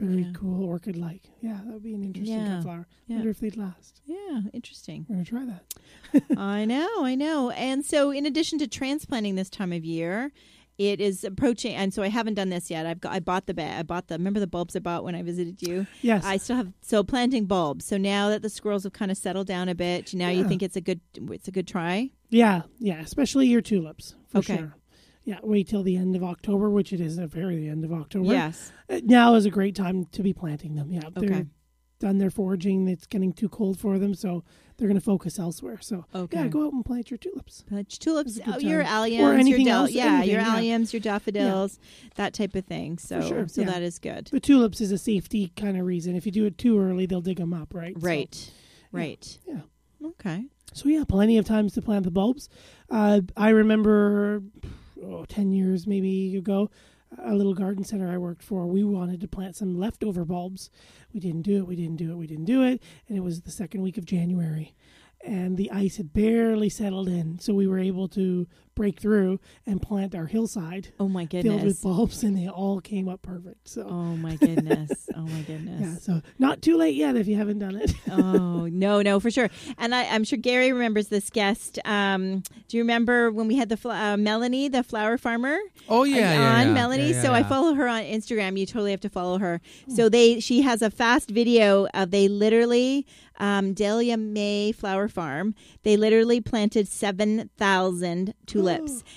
Yeah. Very Yeah. cool orchid like. Yeah, that would be an interesting Yeah. cut flower. Yeah. wonder if they'd last. Yeah. Interesting. We're gonna try that. I know, I know. And so, in addition to transplanting this time of year, it is approaching. And so, I haven't done this yet. I've got. I bought the ba- I bought the. Remember the bulbs I bought when I visited you? Yes. I still have. So planting bulbs. So now that the squirrels have kind of settled down a bit, now you think it's a good. It's a good try. yeah, yeah. Especially your tulips. For Okay. sure. Yeah, wait till the end of October, which it is the very end of October. Yes. Uh, Now is a great time to be planting them. Yeah. They're Okay. done their foraging. It's getting too cold for them, so they're going to focus elsewhere. So Okay. yeah, go out and plant your tulips. Plant tulips, a good oh, your alliums, Or your del- else, yeah, anything, your yeah. alliums, your daffodils, that type of thing. So, sure, so yeah. that is good. The tulips is a safety kind of reason. If you do it too early, they'll dig them up, right? So- Right, right. yeah. Okay. So yeah, plenty of times to plant the bulbs. Uh, I remember oh, ten years maybe ago, a little garden center I worked for. We wanted to plant some leftover bulbs. We didn't do it. We didn't do it. We didn't do it. And it was the second week of January, and the ice had barely settled in, so we were able to break through and plant our hillside Oh my goodness! filled with bulbs, and they all came up perfect. So. Oh my goodness. Oh my goodness! Yeah, goodness. so not too late yet if you haven't done it. oh no, no, for sure. And I, I'm sure Gary remembers this guest. Um, do you remember when we had the fl- uh, Melanie, the flower farmer? Oh yeah, yeah, on yeah. Melanie. Yeah, yeah, so I follow her on Instagram. You totally have to follow her. So they she has a fast video of they literally um, Dahlia May Flower Farm. They literally planted seven thousand tulips,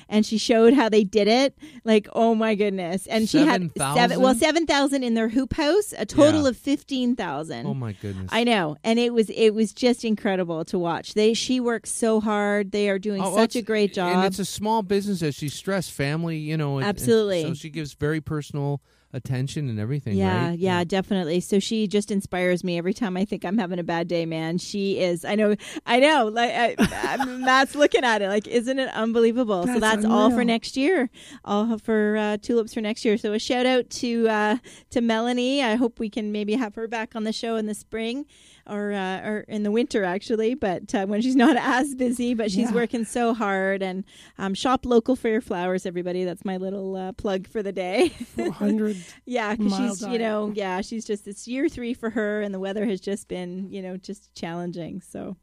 and she showed how they did it. Like oh my goodness! And she had 7,000? seven well seven thousand in their hoop house, a total Yeah. of fifteen thousand. Oh my goodness. I know, and it was it was just incredible to watch. They she works so hard. They are doing Oh, such a it's- great job. And it's a small business, as she stressed, family. You know, and- and Absolutely. so she gives very personal attention and everything. Yeah, right? yeah, definitely. So she just inspires me every time I think I'm having a bad day, man. She is. I know. I know. Like I, I- Matt's looking at it. Like, isn't it unbelievable? so That's that's all for next year. All for uh, tulips for next year. So a shout out to uh, to Melanie. I hope we can maybe have her back on the show in the spring or uh, or in the winter actually, but uh, when she's not as busy, but she's Yeah. working so hard. And um, shop local for your flowers, everybody. That's my little uh, plug for the day. 400. yeah, because she's you know yeah she's just it's year three for her, and the weather has just been you know just challenging. So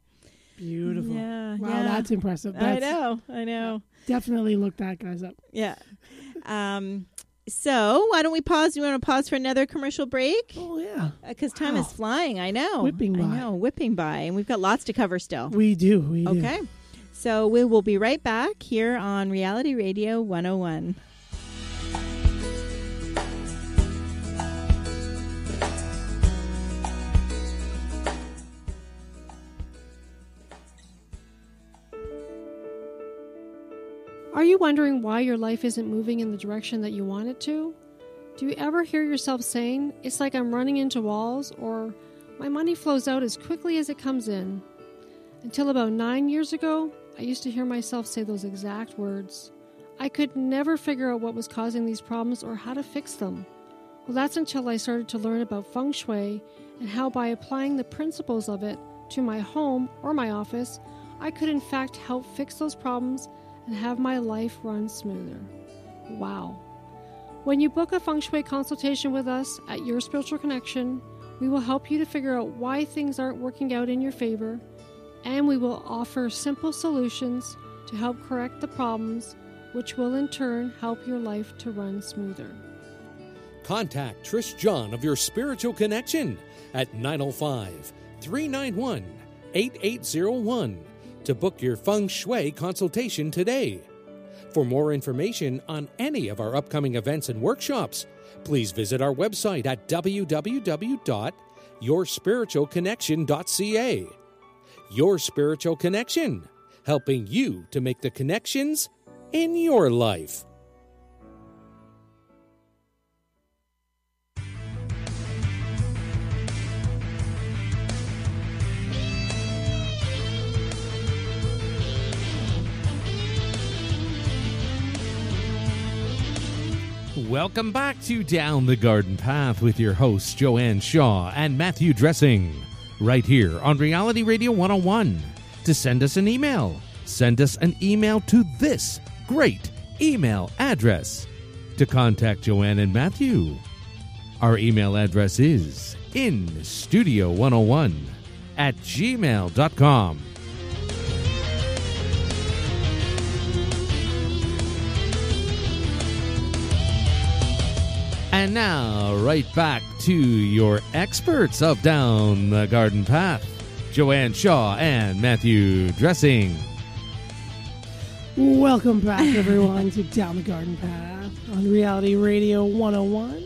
Beautiful. yeah, Wow, yeah. that's impressive. I know, I know. Definitely look that guys up. Yeah. Um. So why don't we pause? You want to pause for another commercial break? Oh yeah, uh, Because time Wow. is flying. I know. Whipping I by. know. Whipping by. And we've got lots to cover still. we do. We do. Okay. So we will be right back here on Reality Radio 101. Wondering why your life isn't moving in the direction that you want it to? Do you ever hear yourself saying, It's like I'm running into walls, or My money flows out as quickly as it comes in? Until about nine years ago, I used to hear myself say those exact words. I could never figure out what was causing these problems or how to fix them. Well, that's until I started to learn about feng shui and how by applying the principles of it to my home or my office, I could in fact help fix those problems and have my life run smoother. Wow. When you book a feng shui consultation with us at Your Spiritual Connection, we will help you to figure out why things aren't working out in your favor, and we will offer simple solutions to help correct the problems, which will in turn help your life to run smoother. Contact Trish John of your spiritual connection at 905 391 8801 to book your feng shui consultation today. For more information on any of our upcoming events and workshops, please visit our website at www.yourspiritualconnection.ca. Your Spiritual Connection, helping you to make the connections in your life. Welcome back to Down the Garden Path with your hosts, Joanne Shaw and Matthew Dressing, right here on Reality Radio 101. To send us an email, send us an email to this great email address. To contact Joanne and Matthew, our email address is in studio101 at gmail.com. And now, right back to your experts of Down the Garden Path, Joanne Shaw and Matthew Dressing. Welcome back, everyone, to Down the Garden Path on Reality Radio 101.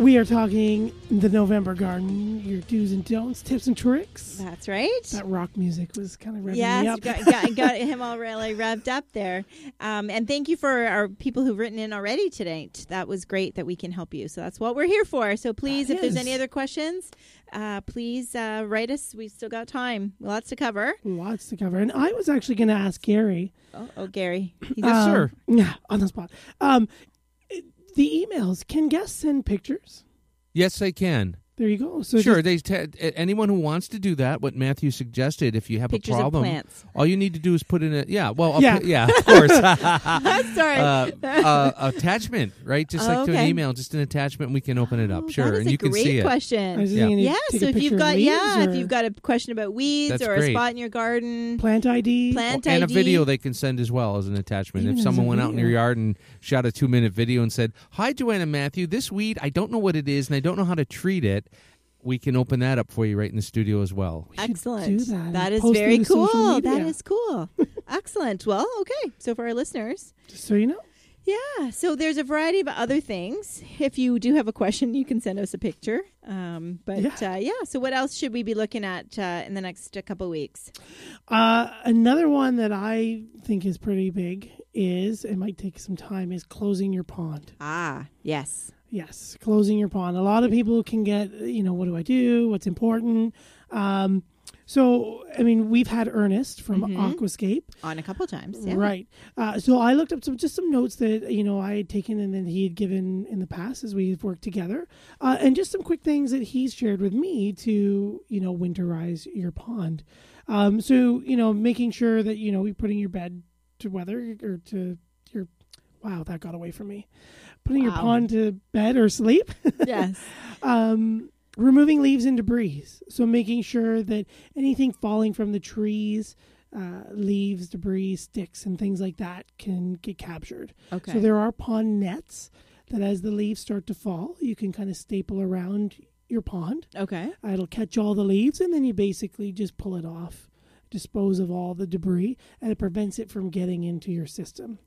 We are talking the November Garden, your do's and don'ts, tips and tricks. That's right. That rock music was kind of revving me Yes, up. got, got, got him all really revved up there. Um, and thank you for our people who've written in already today. That was great that we can help you. So that's what we're here for. So please, That if there's any other questions, uh, please uh, write us. We've still got time. Lots to cover. Lots to cover. And I was actually going to ask Gary. Oh, oh Gary. He's Yes, um, sir. Yeah, on the spot. Um, the emails, can guests send pictures? Yes, they can. There you go. So sure, just- they t- anyone who wants to do that, what Matthew suggested, if you have a problem, all you need to do is put in a yeah, well, a Yeah. pi- yeah, of course, Sorry. uh, uh, attachment, right? Just like to an email, just an attachment. and We can open it up, Oh, sure, that is and a you can great see it. question. I Yeah. Yeah, so if you've got leaves yeah, if you've got a question about weeds That's or great. a spot in your garden, plant ID. plant and ID. a video they can send as well as an attachment. Even if someone went out in your yard and shot a two minute video and said, "Hi, Joanna Matthew, this weed, I don't know what it is and I don't know how to treat it," we can open that up for you right in the studio as well. We Excellent. do that That and is post very cool. That is cool. Excellent. Well, okay. So for our listeners, Just so you know. yeah. So there's a variety of other things. If you do have a question, you can send us a picture. Um, but Yeah. yeah. Uh, yeah. So what else should we be looking at uh, in the next uh, couple weeks? Uh, another one that I think is pretty big is it might take some time is closing your pond. Ah, yes. Yes, closing your pond. A lot of people can get, you know, what do I do? What's important? Um, So, I mean, we've had Ernest from Mhm. Aquascape. On a couple times. Yeah. Right. Uh, so I looked up some just some notes that you know I had taken and then he had given in the past as we've worked together, uh, and just some quick things that he's shared with me to you know winterize your pond. Um, so you know making sure that you know you're putting your bed to weather or to your wow that got away from me, putting your Wow. pond to bed or sleep. Yes. um, removing leaves and debris. So making sure that anything falling from the trees, uh, leaves, debris, sticks, and things like that can get captured. Okay. So there are pond nets that, as the leaves start to fall, you can kind of staple around your pond. okay. Uh, it'll catch all the leaves, and then you basically just pull it off, dispose of all the debris, and it prevents it from getting into your system.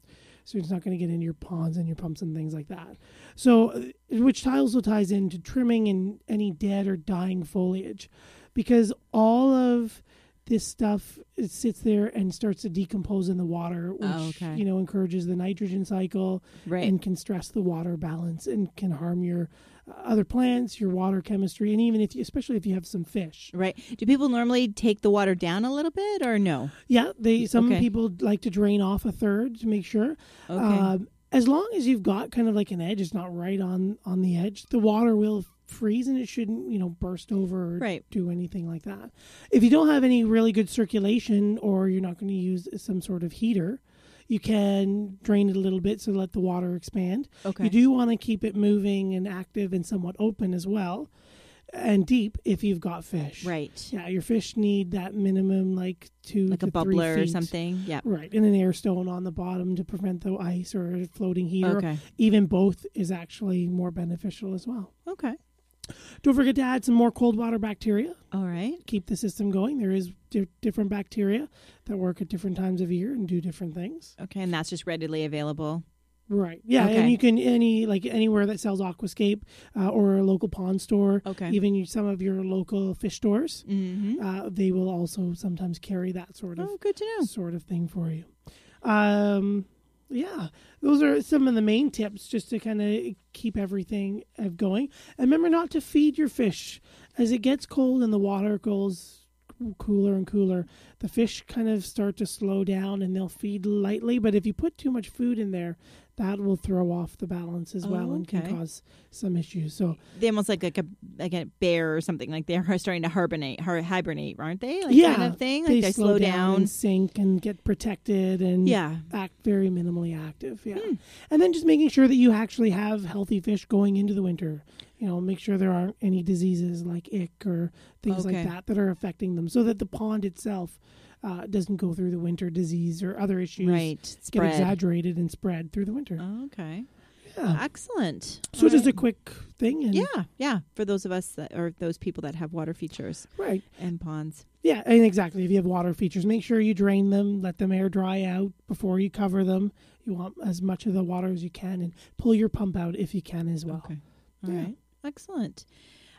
So it's not going to get into your ponds and your pumps and things like that. So, uh, which also ties into trimming and any dead or dying foliage, because all of this stuff it sits there and starts to decompose in the water, which Oh, okay. you know encourages the nitrogen cycle Right. and can stress the water balance and can harm your uh, other plants, your water chemistry, and even if you, especially if you have some fish. right. Do people normally take the water down a little bit or no? Yeah, they some Okay. people like to drain off a third to make sure. Okay. Um, as long as you've got kind of like an edge, it's not right on on the edge. The water will freeze and it shouldn't you know burst over or Right. do anything like that. If you don't have any really good circulation or you're not going to use some sort of heater, you can drain it a little bit so let the water expand. okay. You do want to keep it moving and active and somewhat open as well, and deep if you've got fish. Right. Yeah, your fish need that minimum like two Like a bubbler or something. Yeah. Right, and an air stone on the bottom to prevent the ice or floating heater. Okay. Even both is actually more beneficial as well. Okay. Don't forget to add some more cold water bacteria. All right. Keep the system going. There is di- different bacteria that work at different times of year and do different things. Okay. And that's just readily available. Right. Yeah, Okay. and you can any like anywhere that sells Aquascape uh, or a local pond store, Okay. even some of your local fish stores, Mm-hmm. uh, they will also sometimes carry that sort of Oh, good to know. sort of thing for you. Um, yeah, those are some of the main tips just to kind of keep everything uh, going. And remember not to feed your fish as it gets cold and the water goes cooler and cooler. The fish kind of start to slow down and they'll feed lightly. But if you put too much food in there, that will throw off the balance as well Oh, and okay. can cause some issues. So They almost like like a like a bear or something. Like they're starting to hibernate, hi- hibernate, aren't they? Like yeah, kind of thing. Like they, they, slow, down, and sink and get protected and Yeah. act very minimally active. Yeah. Hmm. And then just making sure that you actually have healthy fish going into the winter. You know, make sure there aren't any diseases like ick or things Okay. like that that are affecting them so that the pond itself uh, doesn't go through the winter disease or other issues Right. get Spread. exaggerated and spread through the winter. Oh, okay. yeah. Excellent. So All just a quick thing. And, Yeah, yeah. For those of us that or those people that have water features Right. and ponds. Yeah, and exactly. If you have water features, make sure you drain them, let them air dry out before you cover them. You want as much of the water as you can and pull your pump out if you can as well. Okay. All right. Yeah. Excellent.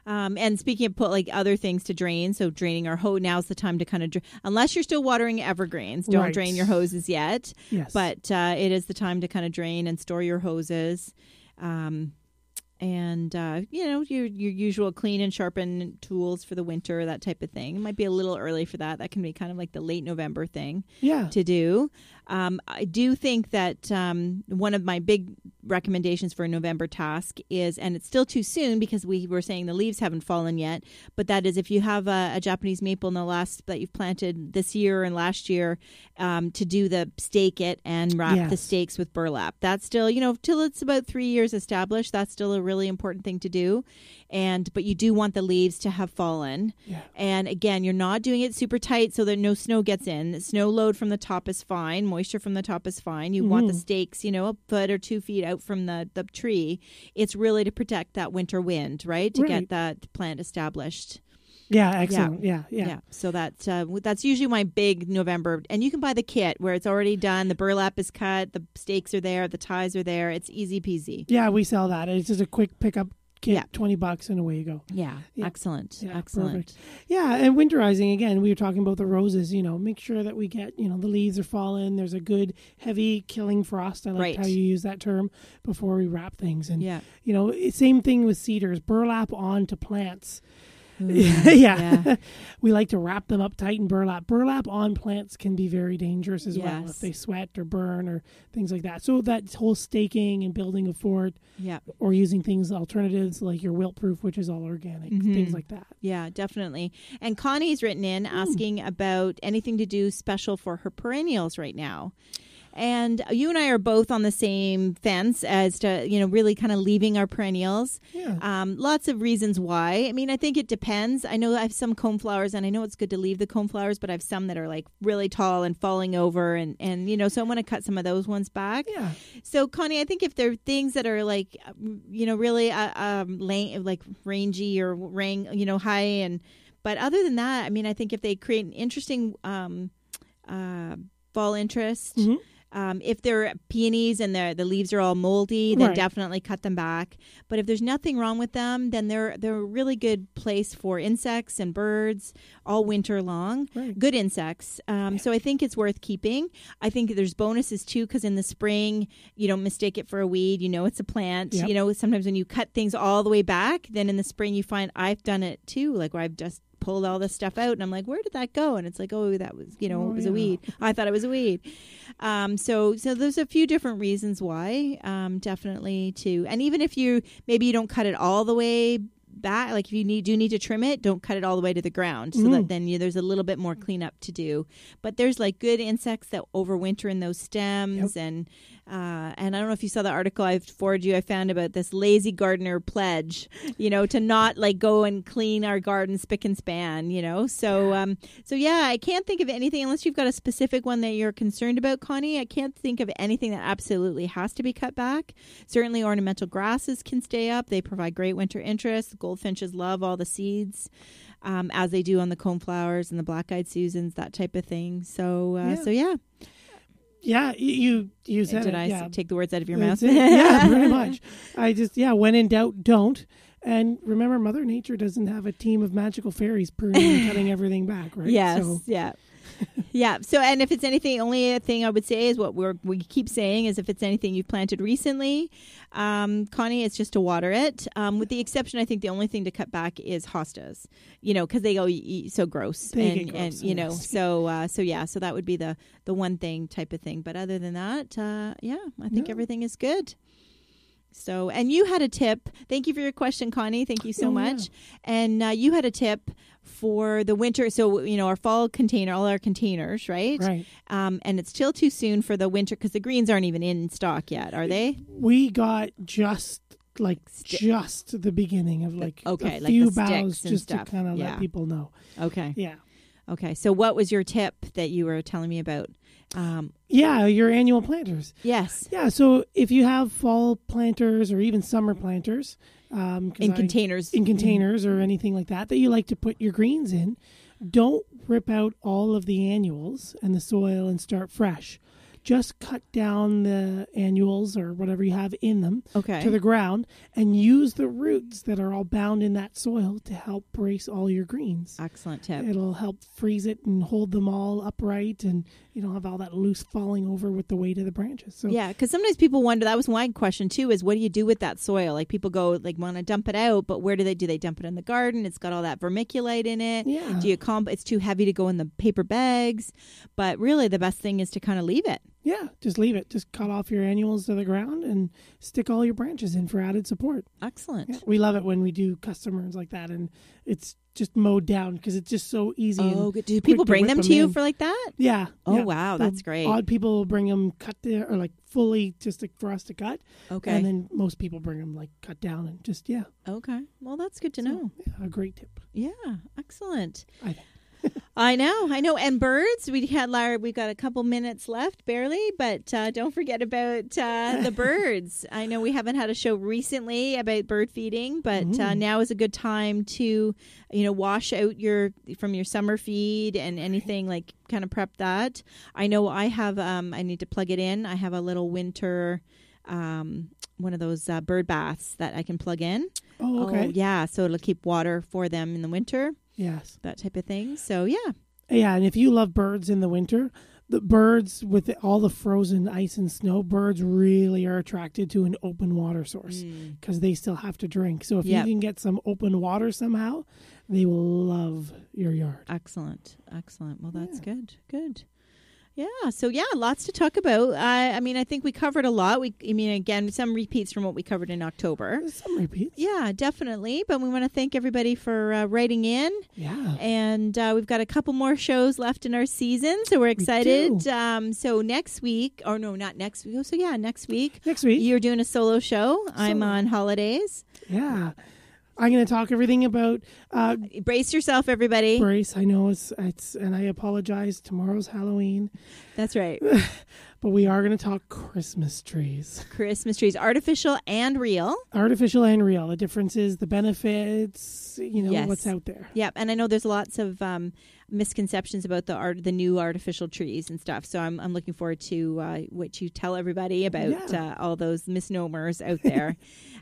Um, and speaking of put like other things to drain, so draining our hose now's the time to kind of dra- unless you're still watering evergreens, don't Right. drain your hoses yet. Yes. But uh, it is the time to kind of drain and store your hoses. Um, and uh, you know your your usual clean and sharpen tools for the winter, that type of thing. It might be a little early for that. That can be kind of like the late November thing yeah. to do. Um, I do think that um, one of my big recommendations for a November task is, and it's still too soon because we were saying the leaves haven't fallen yet, but that is if you have a, a Japanese maple in the last that you've planted this year and last year, um, to do the stake it and wrap the stakes with burlap. That's still, you know, till it's about three years established. That's still a really important thing to do, and but you do want the leaves to have fallen. Yeah. And again, you're not doing it super tight so that no snow gets in. Snow load from the top is fine. Moisture from the top is fine. You want the Mhm. stakes, you know, a foot or two feet out from the, the tree. It's really to protect that winter wind, right? To Right. get that plant established. Yeah, excellent. Yeah, yeah. Yeah. So that's uh, that's usually my big November, and you can buy the kit where it's already done. The burlap is cut, the stakes are there, the ties are there. It's easy peasy. Yeah, we sell that. It's just a quick pickup kit, Yeah. 20 bucks and away you go. Yeah. Yeah. Excellent. Yeah, Excellent. perfect. Yeah, and winterizing again, we were talking about the roses, you know, make sure that we get, you know, the leaves are falling, there's a good heavy killing frost. I like Right. how you use that term before we wrap things and Yeah. you know, same thing with cedars, burlap onto plants. yeah. we like to wrap them up tight in burlap. Burlap on plants can be very dangerous as well if they sweat or burn or things like that. So that whole staking and building a fort Yeah. or using things alternatives like your Wilt-Pruf, which is all organic, Mhm. things like that. Yeah, definitely. And Connie's written in asking about anything to do special for her perennials right now. And you and I are both on the same fence as to, you know, really kind of leaving our perennials. Yeah. Um, lots of reasons why. I mean, I think it depends. I know I have some cone flowers, and I know it's good to leave the cone flowers, but I have some that are like really tall and falling over, and and you know, so I want to cut some of those ones back. Yeah. So, Connie, I think if there are things that are like, uh, you know, really uh, um, lane, like rangy or rang, you know, high, and but other than that, I mean, I think if they create an interesting um, uh, fall interest. Mhm. Um, if they're peonies and the the leaves are all moldy, then Right. definitely cut them back. But if there's nothing wrong with them, then they're they're a really good place for insects and birds all winter long. Right. Good insects. Um, So I think it's worth keeping. I think there's bonuses too because in the spring you don't mistake it for a weed. You know it's a plant. Yep. You know sometimes when you cut things all the way back, then in the spring you find I've done it too. Like where I've just pulled all this stuff out and I'm like, where did that go? And it's like, oh, that was you know Oh, it was yeah. a weed. I thought it was a weed. Um, so so there's a few different reasons why. Um, definitely to and even if you maybe you don't cut it all the way back, like if you need do need to trim it, don't cut it all the way to the ground, so that Mhm. then you, there's a little bit more cleanup to do. But there's like good insects that overwinter in those stems and. Uh, and I don't know if you saw the article I forwarded you. I found about this lazy gardener pledge, you know, to not like go and clean our garden spick and span, you know. So, um, so yeah, I can't think of anything unless you've got a specific one that you're concerned about, Connie. I can't think of anything that absolutely has to be cut back. Certainly, ornamental grasses can stay up. They provide great winter interest. The goldfinches love all the seeds. Um, as they do on the coneflowers and the black-eyed Susans, that type of thing. So, uh, Yeah. so yeah. Yeah. You you said Did it. I yeah. take the words out of your mouth? That's it. yeah, pretty much. I just yeah, when in doubt, don't. And remember, Mother Nature doesn't have a team of magical fairies pruning and cutting everything back, right? Yes, So, yeah. yeah. So, and if it's anything, only a thing I would say is what we're, we keep saying is if it's anything you've planted recently, um, Connie, it's just to water it. Um, with the exception, I think the only thing to cut back is hostas, you know, because they go so gross, They and gross, and you know, so uh, so yeah, so that would be the the one thing type of thing. But other than that, uh, yeah, I think Yeah. everything is good. So, and you had a tip. Thank you for your question, Connie. Thank you so Oh, yeah. much. And uh, you had a tip for the winter. So, you know, our fall container, all our containers, right? right. Um, and it's still too soon for the winter because the greens aren't even in stock yet, are they? We got just like Sti- just the beginning of like okay, a like few boughs just stuff. to kind of Yeah. let people know. Okay. Yeah. Okay. So, what was your tip that you were telling me about? Um, Yeah, your annual planters. yes. Yeah, so if you have fall planters or even summer planters, um, In I- containers. in containers or anything like that that you like to put your greens in, don't rip out all of the annuals and the soil and start fresh. Just cut down the annuals or whatever you have in them Okay. to the ground and use the roots that are all bound in that soil to help brace all your greens. Excellent tip. It'll help freeze it and hold them all upright, and you don't have all that loose falling over with the weight of the branches. So Yeah, because sometimes people wonder. That was my question too: is what do you do with that soil? Like people go like want to dump it out, but where do they do they dump it in the garden? It's got all that vermiculite in it. Yeah. Do you comp? It's too heavy to go in the paper bags. But really, the best thing is to kind of leave it. Yeah, just leave it. Just cut off your annuals to the ground and stick all your branches in for added support. Excellent. Yeah, we love it when we do customers like that, and it's just mowed down because it's just so easy. Oh, good. Do people bring them, them 'em to you in. for like that? Yeah. Oh yeah. wow, The that's great. Odd people will bring them cut there or like fully just like for us to cut, Okay. and then most people bring them like cut down and just yeah. okay. Well, that's good to So, know. yeah, a great tip. Yeah. Excellent. I think. I know, I know. And birds, we had Lara. We've got a couple minutes left, barely, but uh, don't forget about uh, the birds. I know we haven't had a show recently about bird feeding, but uh, Mm. now is a good time to, you know, wash out your from your summer feed and anything like kind of prep that. I know I have. Um, I need to plug it in. I have a little winter. Um, one of those uh, bird baths that I can plug in. Oh, okay. yeah. So it'll keep water for them in the winter, Yes. that type of thing. So yeah. Yeah, and if you love birds in the winter, the birds with the, all the frozen ice and snow, birds really are attracted to an open water source mm. because they still have to drink. So if Yep. you can get some open water somehow, They will love your yard. Excellent. Excellent. Well, that's good. Good. Yeah. So yeah, lots to talk about. I I mean, I think we covered a lot. We, I mean, again, some repeats from what we covered in October. Some repeats. Yeah, definitely. But we want to thank everybody for uh, writing in. Yeah. And uh, we've got a couple more shows left in our season, so we're excited. do. um, so next week, or no, not next week. Oh, so yeah, next week Next week. you're doing a solo show. I'm on holidays. Yeah. I'm going to talk everything about uh, Brace yourself, everybody. Brace. I know it's it's, and I apologize. Tomorrow's Halloween, That's right. but we are going to talk Christmas trees, Christmas trees, artificial and real. artificial and real. The differences, the benefits. You know Yes. what's out there. Yep, and I know there's lots of um, misconceptions about the art, the new artificial trees and stuff. So I'm I'm looking forward to uh, what you tell everybody about Yeah. uh, all those misnomers out there.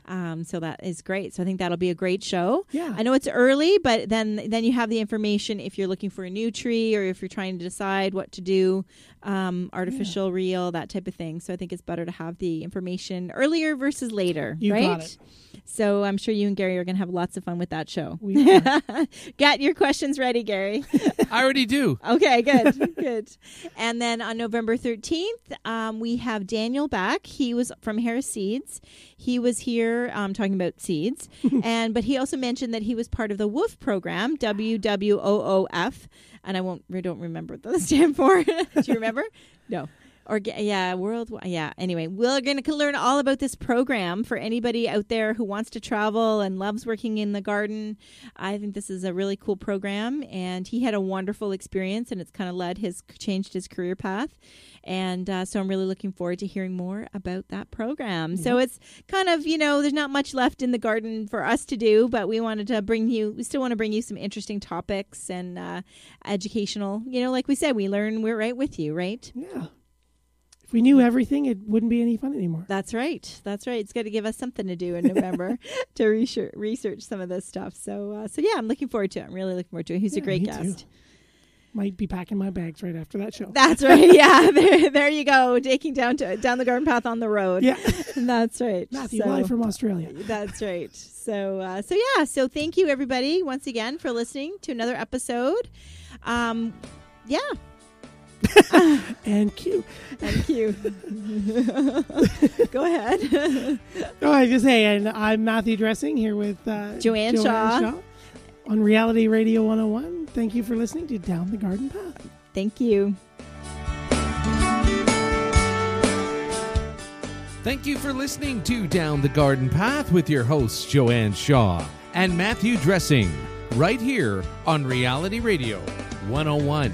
um, so that is great. So I think that'll be a great show. Yeah. I know it's early, but then then you have the information if you're looking for a new tree or if you're trying to decide what to do, um, artificial, real, that type of thing. So I think it's better to have the information earlier versus later, You right? got it. So I'm sure you and Gary are going to have lots of fun with that show. We Get your questions ready, Gary. I already do. Okay, good, good. And then on November 13th, um, we have Daniel back. He was from Harris Seeds. He was here um, talking about seeds, and but he also mentioned that he was part of the WWOOF program, W W O O F, and I won't, I don't remember what that stand for. Do you remember? No. Or yeah, world. Yeah. Anyway, we're going to learn all about this program for anybody out there who wants to travel and loves working in the garden. I think this is a really cool program, and he had a wonderful experience, and it's kind of led his changed his career path. And uh, so I'm really looking forward to hearing more about that program. So it's kind of, you know, there's not much left in the garden for us to do, but we wanted to bring you, we still want to bring you some interesting topics and uh, educational. You know, like we said, we learn, we're right with you, right? yeah. We knew everything, it wouldn't be any fun anymore. That's right. That's right. It's got to give us something to do in November to research, research some of this stuff. So, uh, so yeah, I'm looking forward to it. I'm really looking forward to it. He's a great me too. guest. Might be packing my bags right after that show. That's right. Yeah, there, there you go. Taking down to down the garden path on the road. yeah. that's right. Matthew, So- live from Australia. That's right. So, uh, so yeah. So, thank you everybody once again for listening to another episode. Um, yeah, And cute. thank you. Go ahead. Oh, I just say, and I'm Matthew Dressing here with uh, Joanne Shaw. on Reality Radio 101. Thank you for listening to Down the Garden Path. thank you. Thank you for listening to Down the Garden Path with your hosts, Joanne Shaw and Matthew Dressing, right here on Reality Radio 101.